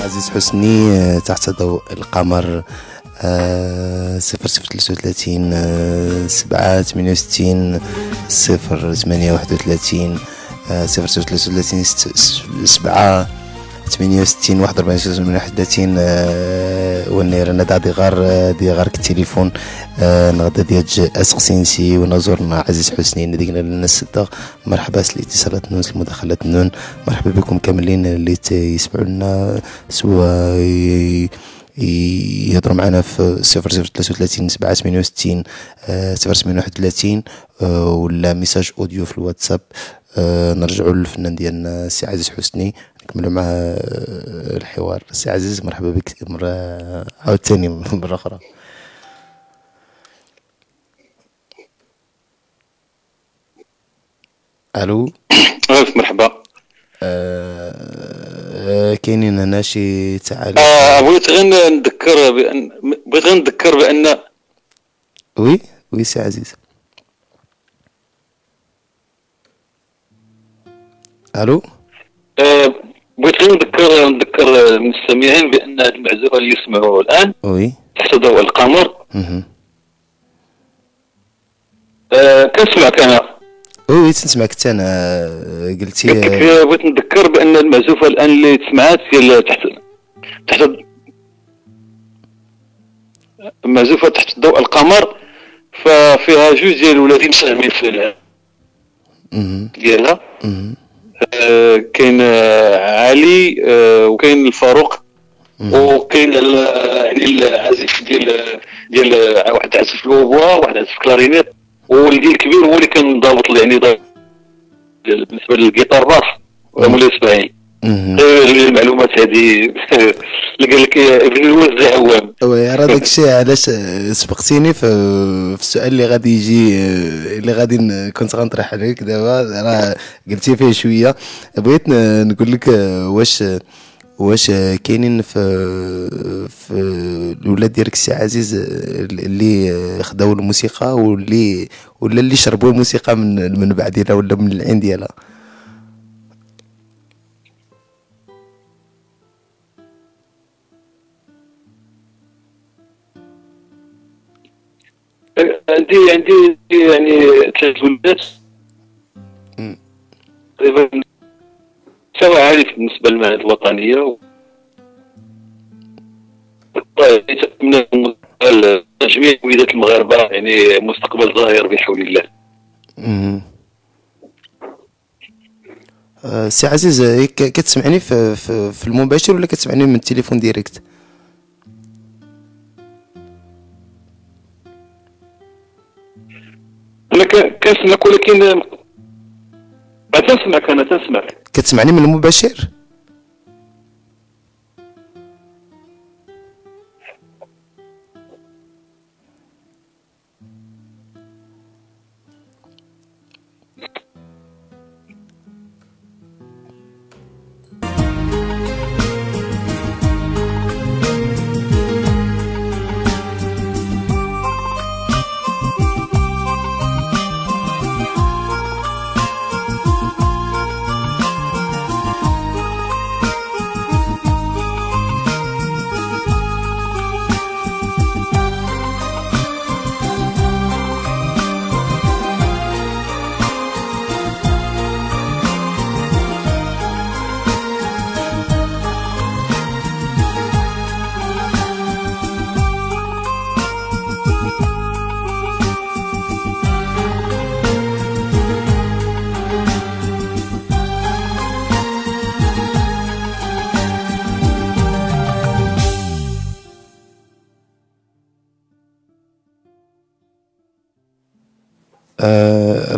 Speaker 1: حسني آه، تحت ضوء القمر آه، صفر صفر ثلاثة وثلاثين آه، سبعة ثمانية وستين صفر ثمانية واحد وثلاثين صفر صفر ثلاثة وثلاثين سبعة. ثمانية وستين واحد وأربعين ستة من واحد وثلاثين والنير. أنا دي غار آه، دي غار التليفون آه، نغدا ديال اسقسينسي ونزورنا عزيز حسني نديقنا للناس الصدق مرحبا الاتصالات نون المداخلات نون. مرحبا بكم كاملين اللي ت- يسمعوا لنا ي- يهضروا معنا في صفر صفر ثلاثة وثلاثين سبعة ثمانية وستين صفر ثمانية واحد وثلاثين ولا message audio في الواتساب. آه، نرجعوا للفنان ديالنا سي عزيز حسني. نكملوا معاه آه، الحوار. سي عزيز مرحبا بك. مرة عاوتاني مرة أخرى. ألو؟
Speaker 2: ألف مرحبا.
Speaker 1: آه، كاينين هنا شي تعاليق
Speaker 2: آه بغيت غير نذكر بأن بغيت غير نذكر بأن
Speaker 1: oui oui سي عزيز. ألو؟
Speaker 2: آه بغيت غير نذكر نذكر المستمعين بأن هذه المعزوفة اللي يسمعوا الآن
Speaker 1: oui.
Speaker 2: تحت ضوء القمر. آه كنسمعك أنا.
Speaker 1: وي تنسمعك حتى أنا آه، قلتي
Speaker 2: قلت لك
Speaker 1: آه،
Speaker 2: بغيت نذكر بأن المعزوفة الآن اللي تسمعات ديال تحت تحت المعزوفة تحت ضوء القمر ففيها جوج ديال الولادين مساهمين في. ديالها. كاين علي آه، وكاين الفاروق وكاين يعني العازف ديال ديال واحد عازف الأوبوا واحد عازف clarinette والولدي الكبير هو اللي كان ضابط يعني بالنسبة لل guitare basse مولاي إسماعيل. المعلومات هذه. اللي قال لك ابن الوز عوام
Speaker 1: oui راه داك الشيء علاش سبقتيني في في السؤال اللي غادي يجي اللي غادي كنت غنطرح عليك دابا. راه قلتي فيه شوية. بغيت نقول لك واش واش كاينين في في الاولاد ديالك السي عزيز اللي خداو الموسيقى واللي ولا اللي شربوا الموسيقى من من بعدنا ولا من العين ديالها؟
Speaker 2: عندي عندي يعني ثلاث ولدات. تقريبا مستوى عالي بالنسبة للمعهد الوطنية و... من جميع وليدات المغاربة يعني مستقبل ظاهر بحول الله.
Speaker 1: آه، سي عزيز كتسمعني في, في, في المباشر ولا كتسمعني من التليفون
Speaker 2: direct أنا كنسمعك ولكن تنسمعك أنا تنسمعك
Speaker 1: كتسمعني من المباشر؟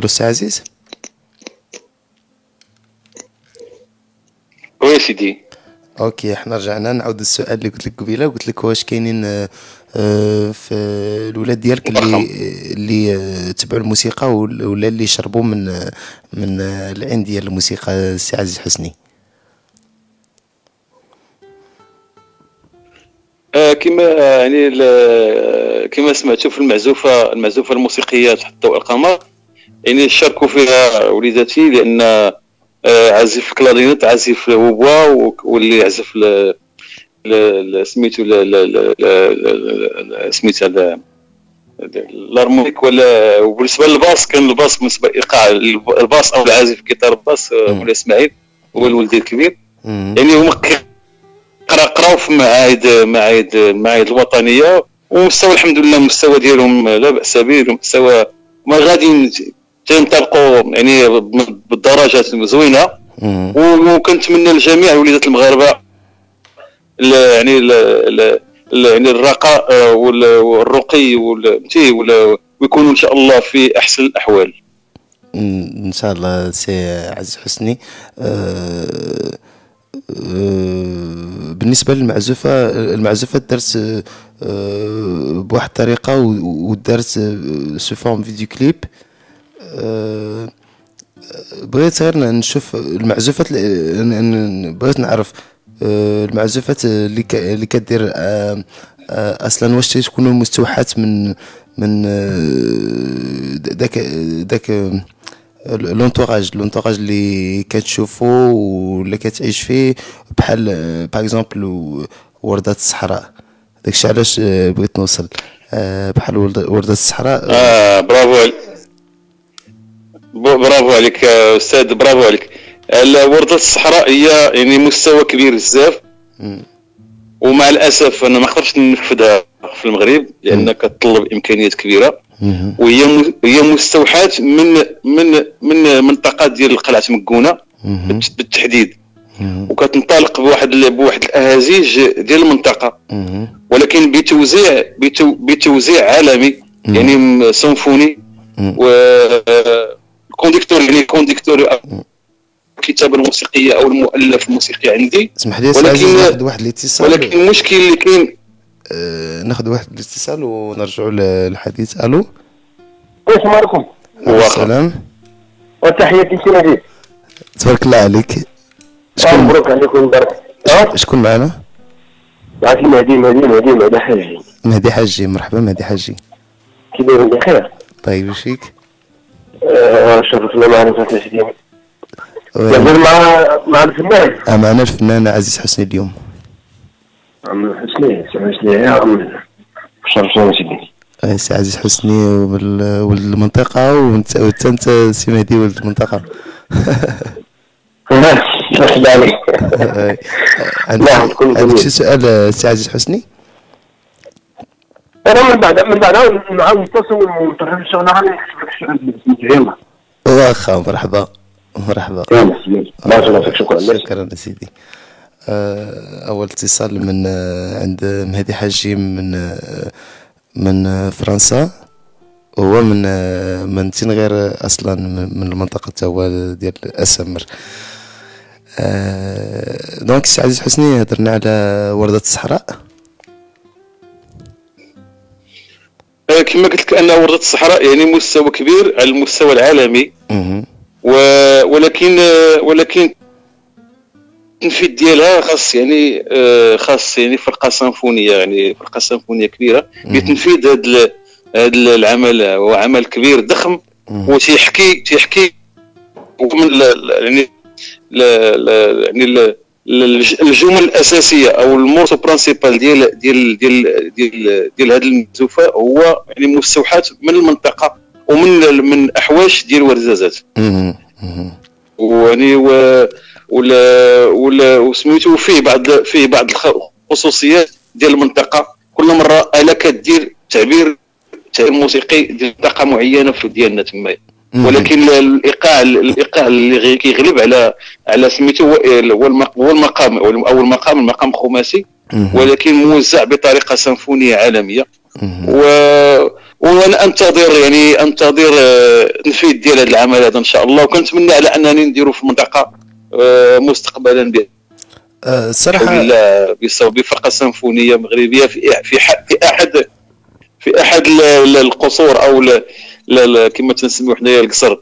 Speaker 1: ألو سي عزيز
Speaker 2: oui سيدي
Speaker 1: OK إحنا رجعنا نعاود السؤال اللي قلت لك قبيلة قلت لك واش كاينين آه، آه، في الولاد ديالك اللي اللي آه، تبعوا الموسيقى ولا اللي شربوا من من العين ديال الموسيقى السي عزيز حسني؟
Speaker 2: آه، كما يعني كما سمعتوا في المعزوفة المعزوفة الموسيقية تحت ضوء القمر. يعني شاركوا فيها وليداتي لأن آه، عازف ال clarinette عازف ال hautbois و- واللي يعزف سميتو ل- ل- ل- ل- ل- سميت هذا ال harmonique ولا وبالنسبة لل basse كان ال basse بالنسبة إيقاع ال basse أو العازف guitare ال basse آه، مولاي إسماعيل هو الولد الكبير. يعني هما قرا قراو في معاهد معاهد المعاهد الوطنية ومستوى الحمد لله المستوى ديالهم لا بأس به مستوى ما غادي تنطلقوا يعني بالدرجات زوينه وكنتمنى لجميع وليدات المغاربة ال- يعني ال- ال- ال- يعني الرقاء آه، وال- والرقي وال- فهمتي ويكونوا إن شاء الله في أحسن
Speaker 1: الأحوال. إن شاء الله سي عز حسني. آه، آه، بالنسبة للمعزوفة المعزوفة دارت آه، بواحد الطريقة ودارت sous forme vidéo clip. بغيت غير نشوف المعزوفات بغيت نعرف آه، المعزوفات اللي اللي كدير آه، آه، أصلا واش تكونوا مستوحات من من آه، داك داك آه، l'entourage l'entourage اللي كتشوفو ولا كتعيش فيه بحال par exemple وردات الصحراء. داكشي علاش آه، بغيت نوصل آه، بحال ورد- وردات الصحراء. آه،
Speaker 2: آه bravo bravo عليك أستاذ برافو عليك. وردة الصحراء هي يعني مستوى كبير بزاف. ومع الأسف أنا ما قدرتش ننفذها في المغرب لأن كتطلب إمكانيات
Speaker 1: كبيرة.
Speaker 2: وهي هي مستوحاة من من من منطقة ديال قلعه مكونة بالتحديد. وكتنطلق بواحد بواحد الأهازيج ديال
Speaker 1: المنطقة.
Speaker 2: ولكن بتوزيع بتو بتوزيع عالمي يعني سيمفوني.
Speaker 1: مم.
Speaker 2: و ال conducteur يعني conducteur الكتابه الموسيقية أو المؤلف الموسيقي عندي.
Speaker 1: اسمح لي
Speaker 2: ولكن-
Speaker 1: ناخذ واحد الاتصال
Speaker 2: ولكن المشكل اللي كاين
Speaker 1: آه، ناخذ واحد الاتصال ونرجعوا للحديث. ألو؟
Speaker 5: السلام عليكم.
Speaker 1: السلام.
Speaker 5: وتحياتي سي نبيل
Speaker 1: تبارك الله عليك.
Speaker 5: شكون مبروك عليكم مبارك أه؟
Speaker 1: شكون معنا؟
Speaker 5: عافية مهدي مهدي مهدي مهدي حاجي.
Speaker 1: مهدي حاجي مرحبا مهدي حاجي.
Speaker 5: كي داير بخير.
Speaker 1: طيب وش
Speaker 5: آه، شرفنا معرفة يهضر مع مع الفنان
Speaker 1: آه، معنا الفنان عزيز حسني اليوم.
Speaker 5: عم حسني سي حسني. يا سيدي.
Speaker 1: آه، سي عزيز حسني وال- ولد المنطقة وانت انت سي مهدي ولد المنطقة عندك
Speaker 5: نعم،
Speaker 1: عندك. شي سؤال سي عزيز حسني؟
Speaker 5: أنا من بعد من بعد نعاود نتصل ونطرح الشغل راني يلا
Speaker 1: واخا مرحبا. مرحبا.
Speaker 5: شكرا.
Speaker 1: شكرا سيدي. آه، أول اتصال من آه، عند مهدي حاجي من آه، من فرنسا. هو من من تنغير أصلا من من المنطقة تا هو ديال أسمر آه، donc سي عزيز حسني هضرنا على وردة الصحراء.
Speaker 2: كما قلت لك أن وردة الصحراء يعني مستوى كبير على المستوى العالمي. و... ولكن ولكن التنفيذ ديالها خاص يعني آه، خاص يعني فرقة سيمفونية يعني فرقة سيمفونية كبيرة. لتنفيذ هذا هذا العمل هو عمل كبير ضخم. وتيحكي تيحكي ومن يعني ل- يعني الجمل الأساسية أو المورتو برانسيبال ديال ديال ديال ديال ديال هذه المزوفة هو يعني مستوحاة من المنطقة ومن من أحواش ديال ورزازات. ويعني و ولا ولا وسميتو فيه بعض فيه بعض الخصوصيات ديال المنطقة كل مرة الا كدير تعبير تعبير موسيقي ديال منطقه معينة في ديالنا تما. ولكن الايقاع الإيقاع اللي كيغلب على على سميتو هو هو المق- هو المقام أو المقام المقام خماسي. ولكن موزع بطريقة سيمفونية
Speaker 1: عالمية.
Speaker 2: و وأنا أنتظر يعني أنتظر آه، تنفيذ ديال هذا العمل هذا إن شاء الله وكنتمنى على أنني نديرو في منطقة آه، مستقبلا بحول
Speaker 1: آه، الصراحة
Speaker 2: الله بصوب فرقه سيمفونية مغربية في في احد في أحد ال- ال- القصور أو كما تنسميو حنايا القصر.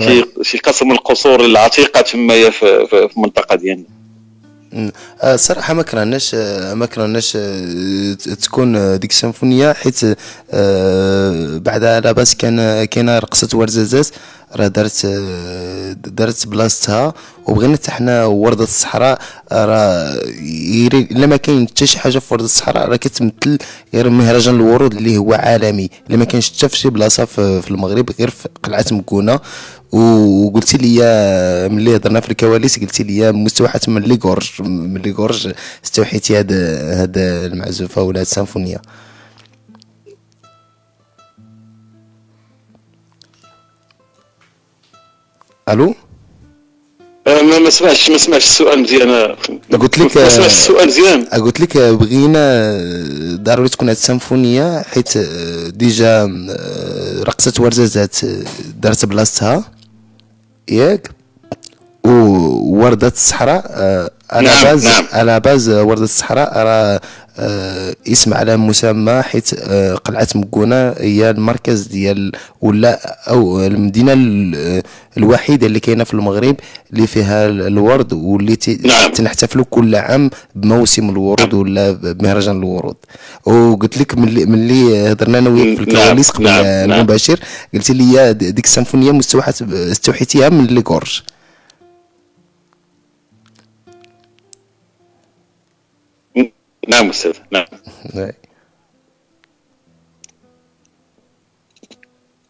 Speaker 2: شي شي قصر من القصور العتيقة تمايا في في في المنطقة ديالنا.
Speaker 1: آه، الصراحه ما كرهناش آه، ما كرهناش آه، تكون ديك السيمفونية حيت بعدها لاباس كان كاينة رقصة ورزازات راه دارت دارت بلاصتها وبغينا حتى حنا ورده الصحراء راه إلا ما كاين حتى شي حاجة في ورده الصحراء راه كتمثل غير مهرجان الورود اللي هو عالمي اللي ما كاينش حتى في شي بلاصة في المغرب غير في قلعة مكونة. وقلتي لي ملي هضرنا في الكواليس قلتي لي مستوحاه من les gorges من les gorges استوحيتي هاد هاد المعزوفة ولا هاد السيمفونية. ألو؟
Speaker 2: آه، ما ما سمعتش ما سمعتش السؤال مزيان.
Speaker 1: قلت لك
Speaker 2: ما سمعتش السؤال مزيان.
Speaker 1: قلت لك بغينا ضروري تكون هاد السيمفونية حيت déjà رقصه ورزازات دارت بلاصتها. ياك ووردة الصحراء آه، à la
Speaker 2: نعم،
Speaker 1: base
Speaker 2: نعم.
Speaker 1: à la base وردة الصحراء راه اسم على مسمى حيت آه، قلعة مكونة هي المركز ديال ولا أو المدينة ال- الوحيدة اللي كاينة في المغرب اللي فيها الورد واللي
Speaker 2: نعم.
Speaker 1: تنحتفلوا كل عام بموسم الورود ولا بمهرجان الورود وقلت لك ملي ملي هضرنا أنا وياك في
Speaker 2: نعم،
Speaker 1: الكواليس قبل
Speaker 2: نعم، نعم.
Speaker 1: المباشر قلت لي ديك السيمفونيه مستوحاه استوحيتيها من لي كورج
Speaker 2: نعم أستاذ نعم.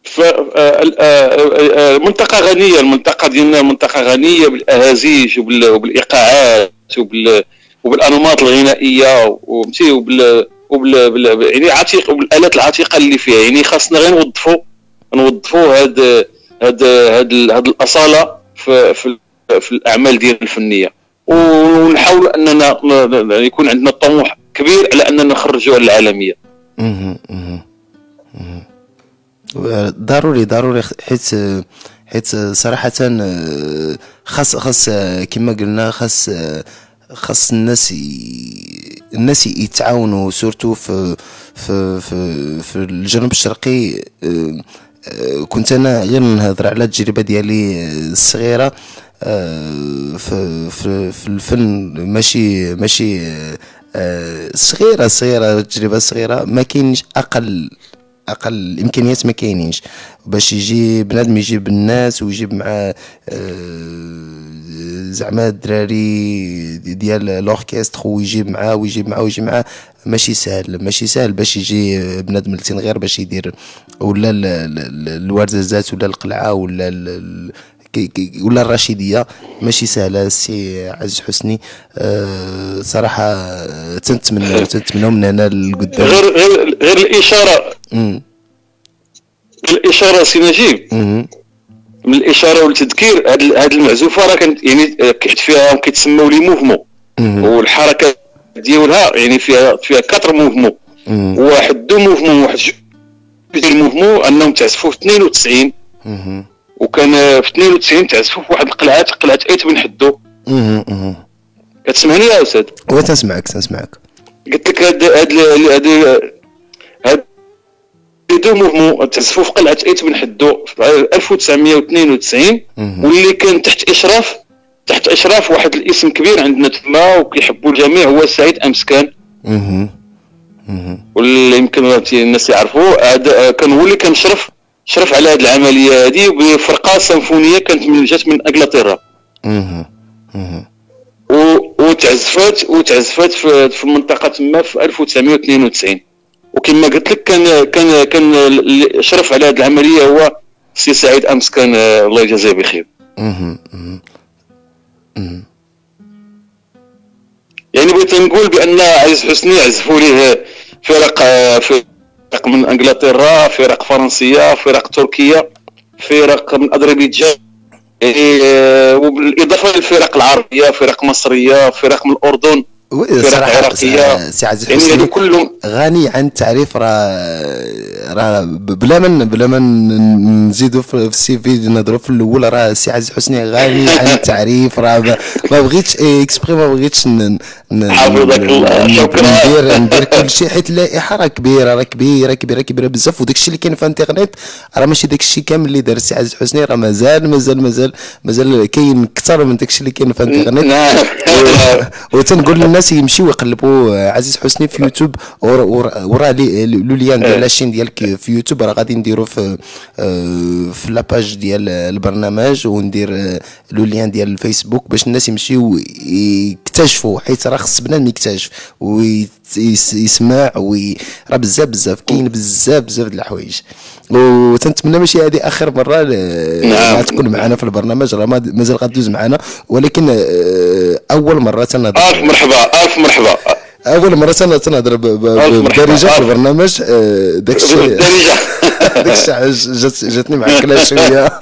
Speaker 2: ف آه، آه، آه، منطقة غنية المنطقة ديالنا منطقة غنية بالأهازيج وبال- وبالإيقاعات وبال وبالأنماط الغنائية ومشي وبال وبال بال- يعني عتيق وبالآلات العتيقة اللي فيها. يعني خاصنا غير نوظفوا نوظفوا هاد هاد هاد ال- هاد الأصالة في في في الأعمال ديالنا الفنية. ن- ن- يكون عندنا طموح كبير على
Speaker 1: مهم، مهم، مهم. ضروري ضروري حيت حيت صراحة آه، خاص خاص كما قلنا خاص خاص الناس. الناس يتعاونوا سورتو في في في, في الجنوب الشرقي آه، كنت أنا غير نهضر على التجربة ديالي آه، الصغيرة في في في الفن ماشي ماشي آه، آه، صغيرة صغيرة تجربة صغيرة ما كاينش أقل أقل الامكانيات ما كاينينش. باش يجي بنادم يجيب الناس ويجيب معاه آه، زعما الدراري ديال l'orchestre ويجيب معاه ويجيب معاه ويجيب معاه. ماشي سهل ماشي سهل باش يجي بنادم لتين غير باش يدير. ولا ال- ال- ال- الورزازات ولا القلعة ولا كي- كي- ولا الرشيدية ماشي سهلة السي عز حسني أه صراحة تنتمنى تنتمنى من هنا لقدام
Speaker 2: غير غير غير الإشارة
Speaker 1: مم.
Speaker 2: الإشارة سي نجيب. من الإشارة والتذكير هاد هاد المعزوفة راه كانت يعني آه، كيحط فيها كيتسموا les
Speaker 1: mouvements.
Speaker 2: والحركة ديالها يعني فيها فيها quatre
Speaker 1: mouvements.
Speaker 2: واحد deux mouvements واحد جوج ديال ال mouvements أنهم تعزفوا في 92
Speaker 1: مم.
Speaker 2: وكان في 92 تعزفوا في واحد القلعه قلعة أيت بن حدو. كتسمعني يا أستاذ
Speaker 1: وتنسمعك تنسمعك
Speaker 2: قلت لك هاد هاد هاد هاد les deux mouvements تعزفوا في قلعة أيت بن حدو في 1992
Speaker 1: مهم.
Speaker 2: واللي كان تحت اشراف تحت إشراف واحد الاسم كبير عندنا تما وكيحبوا الجميع هو سعيد
Speaker 1: أمسكان.
Speaker 2: واللي يمكن الناس يعرفوه هذا كان هو اللي كان شرف شرف على هذه العملية هذه بفرقه سيمفونية كانت من جات من إنجلترا. وتعزفات وتعزفات في, في المنطقة تما في 1992 وكما قلت لك كان كان كان شرف على هذه العملية هو سي سعيد أمس كان الله يجازيه بخير. يعني بغيت نقول بأن عزيز حسني عزفوا ليه فرق آه، فرق من إنجلترا فرق فرنسية فرق تركية فرق من أذربيجان. آه، وبالإضافة للفرق العربية فرق مصرية فرق من
Speaker 1: الأردن.
Speaker 2: فرق عراقيه
Speaker 1: سي عزيز
Speaker 2: يعني هذو كلهم
Speaker 1: غني عن التعريف راه راه بلا ما بلا ما ن- نزيدو في السي في نهضروا في الأول راه سي عزيز حسني غني عن التعريف راه ما- بغيتش exprès ما بغيتش
Speaker 2: حفظك الله، شكرا.
Speaker 1: ندير ندير كل شيء حيت اللائحة راه كبيرة راه كبيرة كبيرة كبيرة بزاف. وداك الشيء اللي كاين في الانترنت راه ماشي داك الشيء كامل اللي دار السي عزيز حسني راه مازال مازال مازال مازال كاين أكثر من داك الشيء اللي كاين في الانترنت
Speaker 2: نعم.
Speaker 1: وتنقول للناس الناس يمشيو يقلبوا آه، عزيز حسني في يوتيوب ورا- ورا ورا les- le lien ديال la chaîne ديالك في يوتيوب. راه غادي نديرو في آه، في la page ديال البرنامج وندير آه، لو ليان ديال الفيسبوك باش الناس يمشيو يكتشفوا حيت راه خص بنادم يكتشف ويسمع وي راه بزاف بزاف كاين بزاف بزاف د الحوايج. وتنتمنى ماشي هذه آخر مرة
Speaker 2: نعم.
Speaker 1: تكون معنا في البرنامج راه ما- مازال غدوز معنا ولكن آه، أول مرة تنهضر
Speaker 2: ألف مرحبا ألف مرحبا
Speaker 1: أول مرة تن- تنهضر ب- ب-
Speaker 2: ألف مرحبا.
Speaker 1: بدارجه في. البرنامج آه، داك الشيء
Speaker 2: بالدارجه
Speaker 1: داك الشيء جات جاتني معكله شوية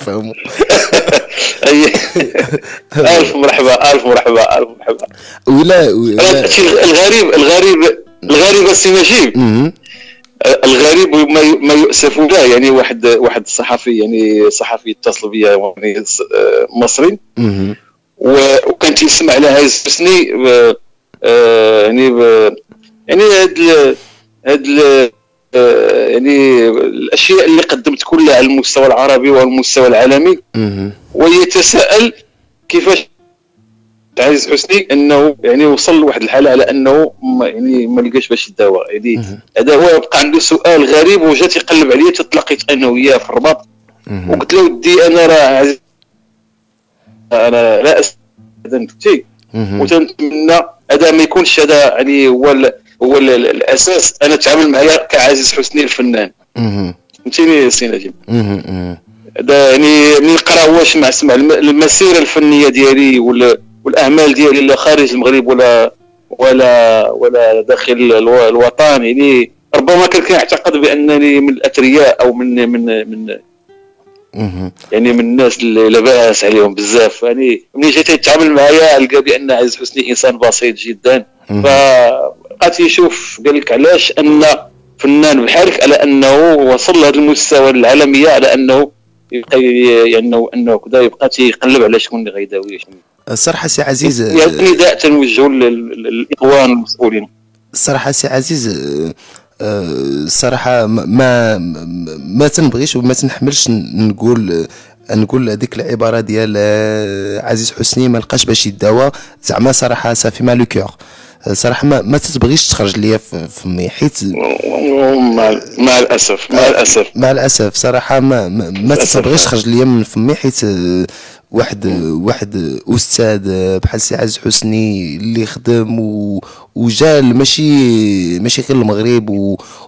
Speaker 1: يفهموا
Speaker 2: أي. ألف مرحبا ألف مرحبا ألف مرحبا
Speaker 1: ولا ولا
Speaker 2: الغريب الغريب الغريب السي نجيب. الغريب ما يؤسف له يعني واحد واحد الصحفي يعني صحفي اتصل بيا يعني آه، مصري. وكان تيسمع حسني ب- آه، يعني يعني هاد ال- هاد ال- آه، يعني الأشياء اللي قدمت كلها على المستوى العربي والمستوى العالمي. ويتساءل كيفاش عزيز حسني انه يعني وصل لواحد الحالة على انه ما يعني ما لقاش باش يداوى يعني هذا هو يبقى عنده سؤال غريب وجا تيقلب عليا تتلاقيت أنا وياه في الرباط. وقلت له ودي أنا راه عزيز أنا لا
Speaker 1: مهم.
Speaker 2: وتنتمنى هذا ما يكونش هذا يعني هو ال هو ال الأساس أنا اتعامل معايا كعزيز حسني الفنان. فهمتيني سي نجيب. هذا يعني من نقرا واش مع سمع الم- المسيرة الفنية ديالي وال- والاعمال ديالي لا خارج المغرب ولا ولا ولا داخل الو- الوطن يعني ربما كان كيعتقد بأنني من الأثرياء أو من من من. يعني من الناس اللي لا بأس عليهم بزاف. يعني ملي جيت يتعامل معايا لقى بأن عزيز حسني إنسان بسيط جدا. فبقى يشوف قال لك علاش؟ أن فنان بحالك على أنه وصل لهذا المستوى العالميه على أنه يبقى يعني أنه كذا يبقى تيقلب على شكون اللي غيداوي.
Speaker 1: الصراحة سي عزيز
Speaker 2: نداء تنوجهه لل- للإخوان المسؤولين.
Speaker 1: الصراحة سي عزيز آه، آه، الصراحة ما ما, تنبغيش وما تنحملش نقول آه، نقول هذيك العبارة ديال عزيز حسني ما لقاش باش يداوى. زعما صراحة صافي ما لو كور صراحة ما, ما تتبغيش تخرج ليا في فمي حيت
Speaker 2: مع, مع الأسف مع الأسف.
Speaker 1: مع الأسف صراحة ما ما, ما تتبغيش. تخرج ليا من فمي حيت واحد واحد أستاذ بحال سي عز حسني اللي خدم و وجا ماشي ماشي غير المغرب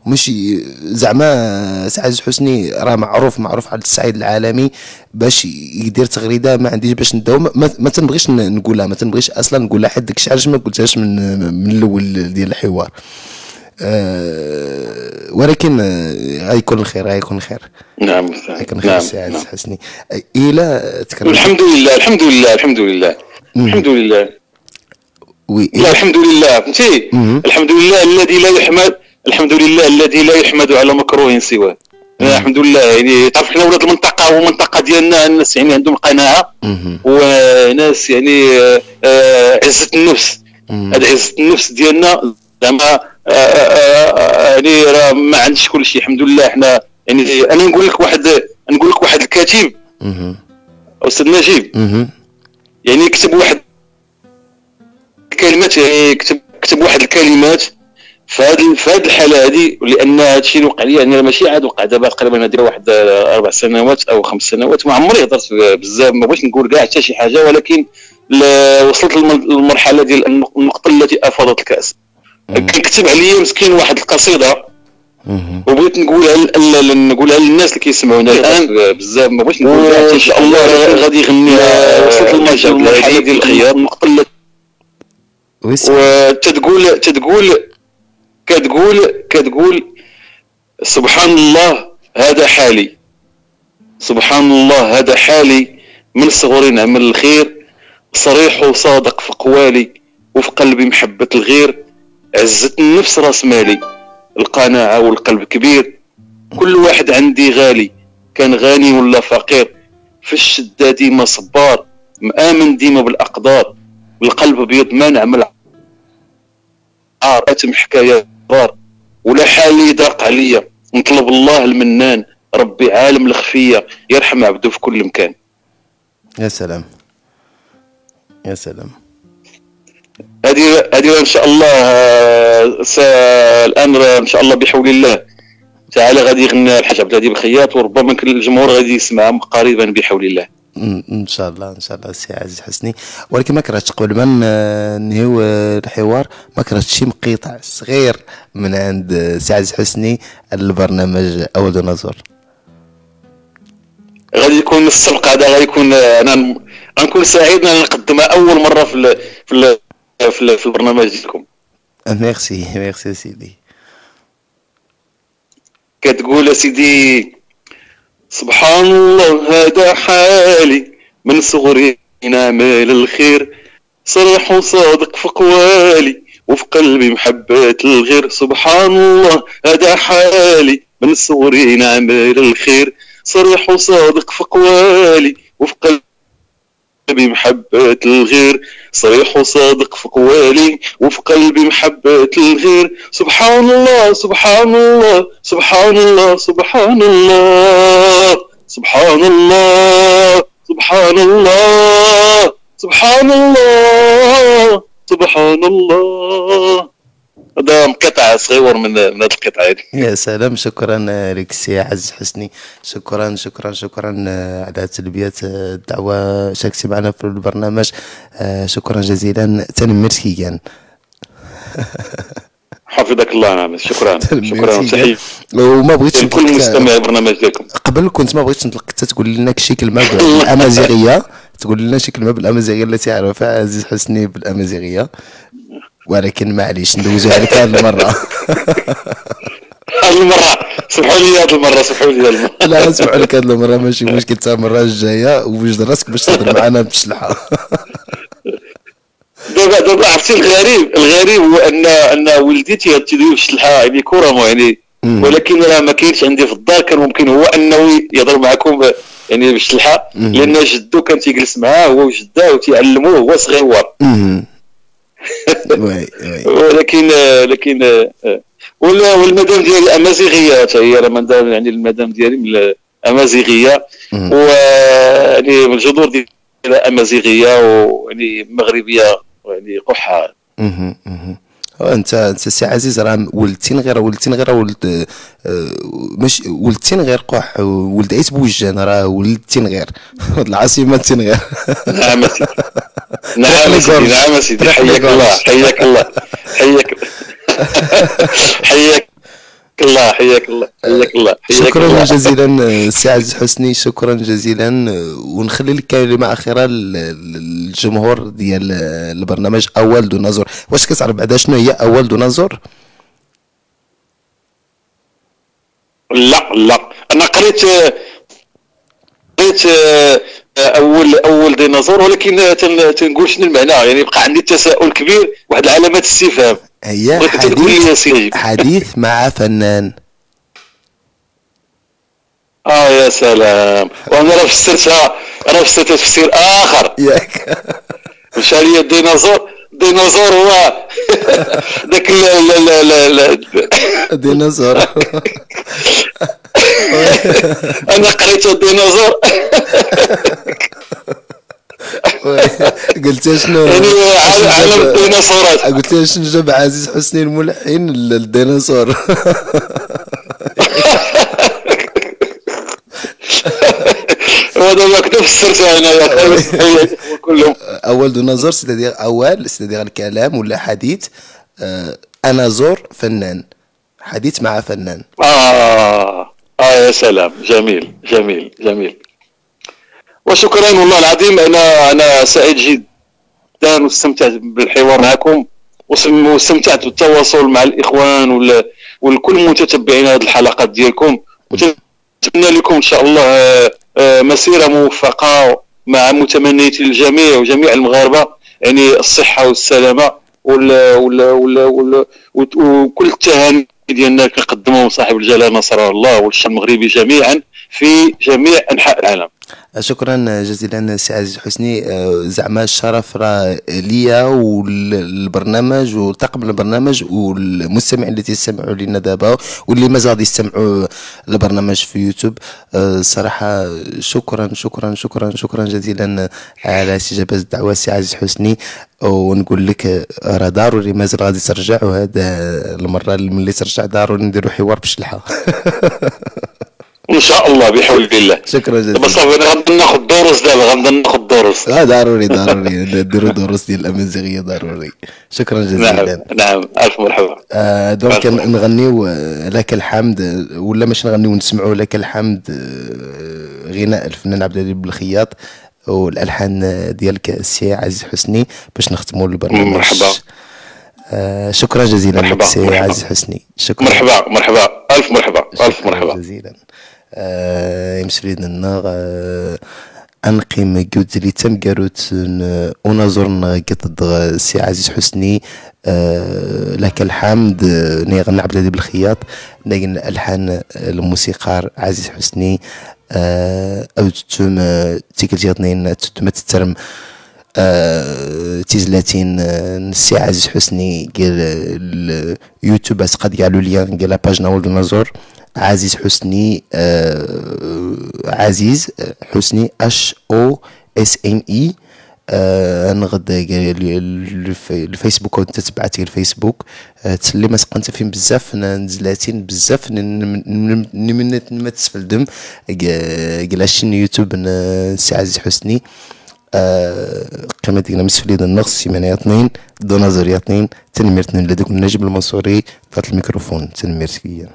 Speaker 1: وماشي زعما سي عز حسني راه معروف معروف على الصعيد العالمي باش يدير تغريدة. ما عنديش باش نداو ما, ما- تنبغيش نقولها. ما تنبغيش أصلا نقولها. حيت داكشي علاش ما قلتهاش من من الأول ديال الحوار. آه، ولكن آه، غيكون الخير غيكون الخير.
Speaker 2: نعم
Speaker 1: غيكون الخير
Speaker 2: نعم,
Speaker 1: سي عز
Speaker 2: نعم.
Speaker 1: حسني. إلى تكرم
Speaker 2: الحمد لله الحمد لله الحمد لله. الحمد لله.
Speaker 1: وي
Speaker 2: لا الحمد لله فهمتي. الحمد لله الذي لا يحمد الحمد لله الذي لا يحمد على مكروه سواه. الحمد لله يعني تعرف حنا ولاد المنطقة والمنطقة ديالنا الناس يعني عندهم
Speaker 1: قناعة.
Speaker 2: وناس يعني آه، عزة النفس. هذا عزة النفس ديالنا زعما يعني راه ما عندش كل شيء الحمد لله إحنا يعني أنا نقول لك واحد نقول لك واحد الكاتب. أستاذ نجيب. يعني كتب واحد الكلمات يعني كتب كتب واحد الكلمات في هذه في هذه الحالة هذه لأن هذا الشيء اللي وقع لي يعني ماشي عاد وقع. دابا تقريبا هذه واحد أربع سنوات أو خمس سنوات. ما عمري هضرت بزاف ما بغيتش نقول كاع حتى شي حاجة ولكن وصلت للم- للمرحلة ديال النق- النقطة التي أفاضت الكأس. كنكتب عليا مسكين واحد
Speaker 1: القصيدة.
Speaker 2: وبغيت نقولها نقولها للناس اللي كيسمعونا. الآن بزاف ما بغيتش نقول كاع حتى شي حاجة. الله غادي يغنيها وصلت للمرحله ديال الخيار
Speaker 1: سي-
Speaker 2: وتتقول تتقول كتقول كتقول سبحان الله هذا حالي. سبحان الله هذا حالي. من صغري نعمل الخير. صريح وصادق في قوالي. وفي قلبي محبة الغير. عزة النفس راس مالي القناعة والقلب كبير. كل واحد عندي غالي كان غني ولا فقير. في الشدة ديما صبار مآمن ديما بالأقدار. القلب بيض ما نعمل عار أتم حكاية غار ولا حالي يضاق عليا. نطلب الله المنان ربي عالم الخفية يرحم عبده في كل مكان.
Speaker 1: يا سلام. يا سلام.
Speaker 2: هذه هذه إن شاء الله آه، الأمر إن شاء الله بحول الله. تعالى غادي يغنى الحاج عبد الهادي بخياط وربما الجمهور غادي يسمعها قريبا بحول الله.
Speaker 1: إن شاء الله إن شاء الله سي عزيز حسني. ولكن ما كرهتش قبل ما ننهيو آه، الحوار ما كرهتش شي مقيطع صغير من عند آه، سي عزيز حسني البرنامج اوال د انازور
Speaker 2: غادي يكون السبق هذا غادي يكون أنا غنكون سعيد إن نقدمها أول مرة في ال في ال في, ال في البرنامج ديالكم.
Speaker 1: آه، ميرسي ميرسي سيدي.
Speaker 2: كتقول سيدي سبحان الله هذا حالي من صغري نعمل الخير. صريح وصادق في قوالي وفي قلبي محبة الغير. سبحان الله هذا حالي من صغري نعمل الخير. صريح وصادق في قوالي وفي قلبي محبة الغير صريح وصادق في قوالي وفي قلبي محبة الغير. سبحان الله سبحان الله سبحان الله سبحان الله سبحان الله سبحان الله سبحان الله سبحان الله. هذا مقطع صغير من من هذه القطعة هذه.
Speaker 1: يا سلام شكرا لك سي عزيز حسني. شكرا شكرا شكرا على تلبية الدعوة. شاركتي معنا في البرنامج. شكرا جزيلا. تنمرتكي كان
Speaker 2: حفظك الله نعم. شكرا. شكرا.
Speaker 1: كان. وما بغيتش
Speaker 2: لكل
Speaker 1: نطلق-
Speaker 2: مستمع البرنامج ديالكم
Speaker 1: قبل كنت ما بغيتش نطلق حتى تقول لنا شي كلمة بالأمازيغية. تقول لنا شي كلمة بالأمازيغية التي عرفها عزيز حسني بالأمازيغية. ولكن معليش ندوزو عليك هذه المرة.
Speaker 2: هذه المرة. سمحوا لي هذه المرة سمحوا لي هذه المرة.
Speaker 1: لا نسمع لك هذه المرة ماشي مشكل حتى المرة الجاية وجد راسك باش تهضر معنا بشلحة.
Speaker 2: دابا دابا عرفتي الغريب الغريب هو أن أن ولدي تيدير الشلحة يعني كره يعني. ولكن راه ما كاينش عندي في الدار كان ممكن هو أنه يهضر معكم يعني بالشلحه. لأن جدو كان تيجلس معاه هو وجده وتيعلموه هو صغير. ولكن لكن والمدام ديال الامازيغيه حتى هي راه مدام يعني المدام ديالي من الامازيغيه ويعني الجذور ديال الامازيغيه ويعني مغربية يعني
Speaker 1: قحة. انت انت سي عزيز راه ولدتين غير ولدتين غير ولد آه، مش ولدتين غير قح ولد عيت بوجان راه ولدتين غير العاصمة تنغير
Speaker 2: نعم نعم سيدي
Speaker 1: قرص.
Speaker 2: نعم سيدي. حياك الله. حياك الله حياك. حياك. الله حياك الله حياك الله حياك
Speaker 1: شكرا
Speaker 2: الله.
Speaker 1: جزيلا سي عزيز حسني شكرا جزيلا. ونخلي لك كلمه اخيره لل- للجمهور ديال البرنامج أول ديناصور واش كتعرف بعدا شنو هي أول ديناصور
Speaker 2: لا لا. أنا قريت قريت آه، أول أول ديناصور ولكن تن- تنقول شنو المعنى؟ يعني بقى عندي تساؤل كبير واحد علامات استفهام
Speaker 1: هي حديث حديث مع فنان.
Speaker 2: آه يا سلام. وأنا راه فسرتها أنا فسرتها تفسير آخر.
Speaker 1: ياك
Speaker 2: مشى لي الديناصور الديناصور هو. ذاك لا لا لا لا لا
Speaker 1: ديناصور
Speaker 2: أنا قريت الديناصور.
Speaker 1: قلت شنو؟
Speaker 2: يعني عالم الديناصورات.
Speaker 1: قلت لها شنو جاب عزيز حسني الملحن للديناصور
Speaker 2: وهذا ما كنت فسرتها أنا يا أخي كلهم.
Speaker 1: أول ديناصور سيتادير أول سيتادير الكلام ولا حديث آه، أنا زور فنان. حديث مع فنان.
Speaker 2: آه آه يا سلام. جميل جميل جميل. وشكرا والله العظيم أنا أنا سعيد جدا واستمتعت بالحوار معكم واستمتعت بالتواصل مع الإخوان وال- والكل متتبعين هذه الحلقات ديالكم. وتتمنى لكم إن شاء الله آه، آه، مسيرة موفقة مع متمنيتي للجميع وجميع المغاربة يعني الصحة والسلامة وال وال وال وال وكل التهاني ديالنا كنقدمهم صاحب الجلالة نصر الله والشعب المغربي جميعا في جميع أنحاء العالم.
Speaker 1: شكرا جزيلا سي عزيز حسني. آه، زعما الشرف راه ليا والبرنامج وطاقم البرنامج والمستمعين اللي تيستمعوا لنا دابا واللي مازال غادي يستمعوا البرنامج في يوتيوب. آه، صراحة شكرا شكرا شكرا شكرا جزيلا على استجابة الدعوة سي عزيز حسني. ونقول لك راه ضروري مازال غادي ترجع وهذا المرة اللي ترجع ضروري نديروا حوار بشلحه
Speaker 2: إن شاء الله بحول الله.
Speaker 1: شكرا جزيلا.
Speaker 2: أنا غنبدا ناخذ دروس دابا غنبدا ناخذ دروس
Speaker 1: آه ضروري ضروري. نديروا دروس ديال الامازيغيه ضروري. شكرا
Speaker 2: نعم
Speaker 1: جزيلا.
Speaker 2: نعم ألف مرحبا.
Speaker 1: آه
Speaker 2: donc.
Speaker 1: نغنيو آه، لك الحمد ولا مش نغنيو نسمعوا لك الحمد آه، غناء الفنان عبد العزيز بالخياط والألحان آه، ديالك السي عزيز حسني باش نختموا البرنامج.
Speaker 2: مرحبا.
Speaker 1: آه شكرا جزيلا لك سي. عزيز حسني. شكرا.
Speaker 2: مرحبا مرحبا. ألف مرحبا
Speaker 1: ألف
Speaker 2: مرحبا.
Speaker 1: جزيلا. آه يمسفلي النار آه انقيم جود لي تم قاروت ونظر قد سي عزيز حسني آه لك الحمد آه، ني غنى عبد بالخياط لكن الحان الموسيقار عزيز حسني آه أو تتم آه، تيكل جاتنين تتم تترم. آه، تيزلاتين آه، السي عزيز حسني قال اليوتيوب قد قالوا لي قال باج ناول نزور عزيز حسني آه، عزيز حسني اش أو اس ان اي أنا غدا الفيسبوك وانت تبعتي الفيسبوك آه، تسلي ما سقنت فين بزاف نزلاتين بزاف من ما تسفل دم قا- قال هادشي يوتيوب ن- السي عزيز حسني آه، قيمة ديالنا مسفلي دا النقص سيمانية اثنين دو نظرية اثنين تنمير اثنين لديك النجم المنصوري ذات الميكروفون تنمير سكيا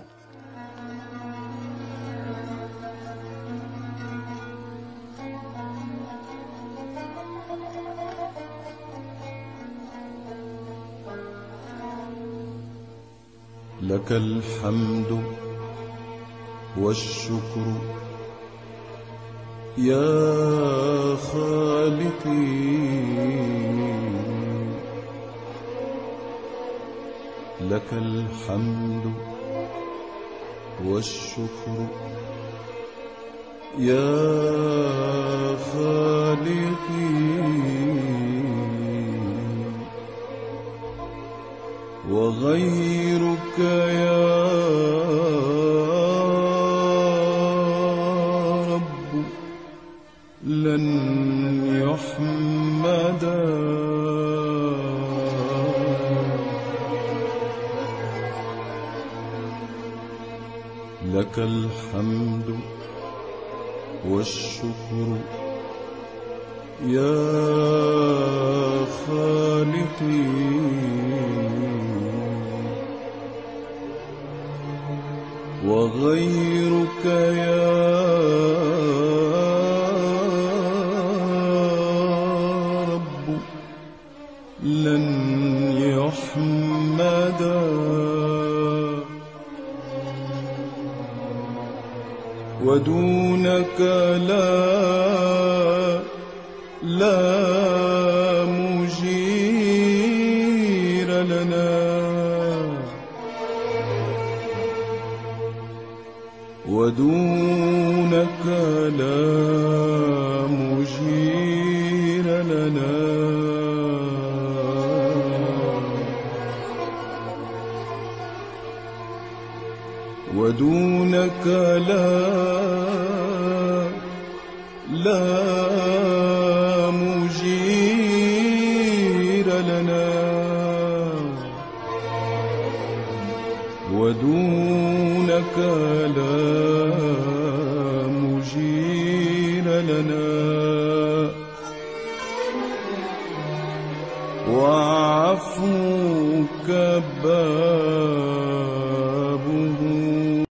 Speaker 4: لك الحمد والشكر يا خالقي. لك الحمد والشكر. يا خالقي. وغيرك يا لك الحمد والشكر. يا خالقي. وغيرك يا दूनक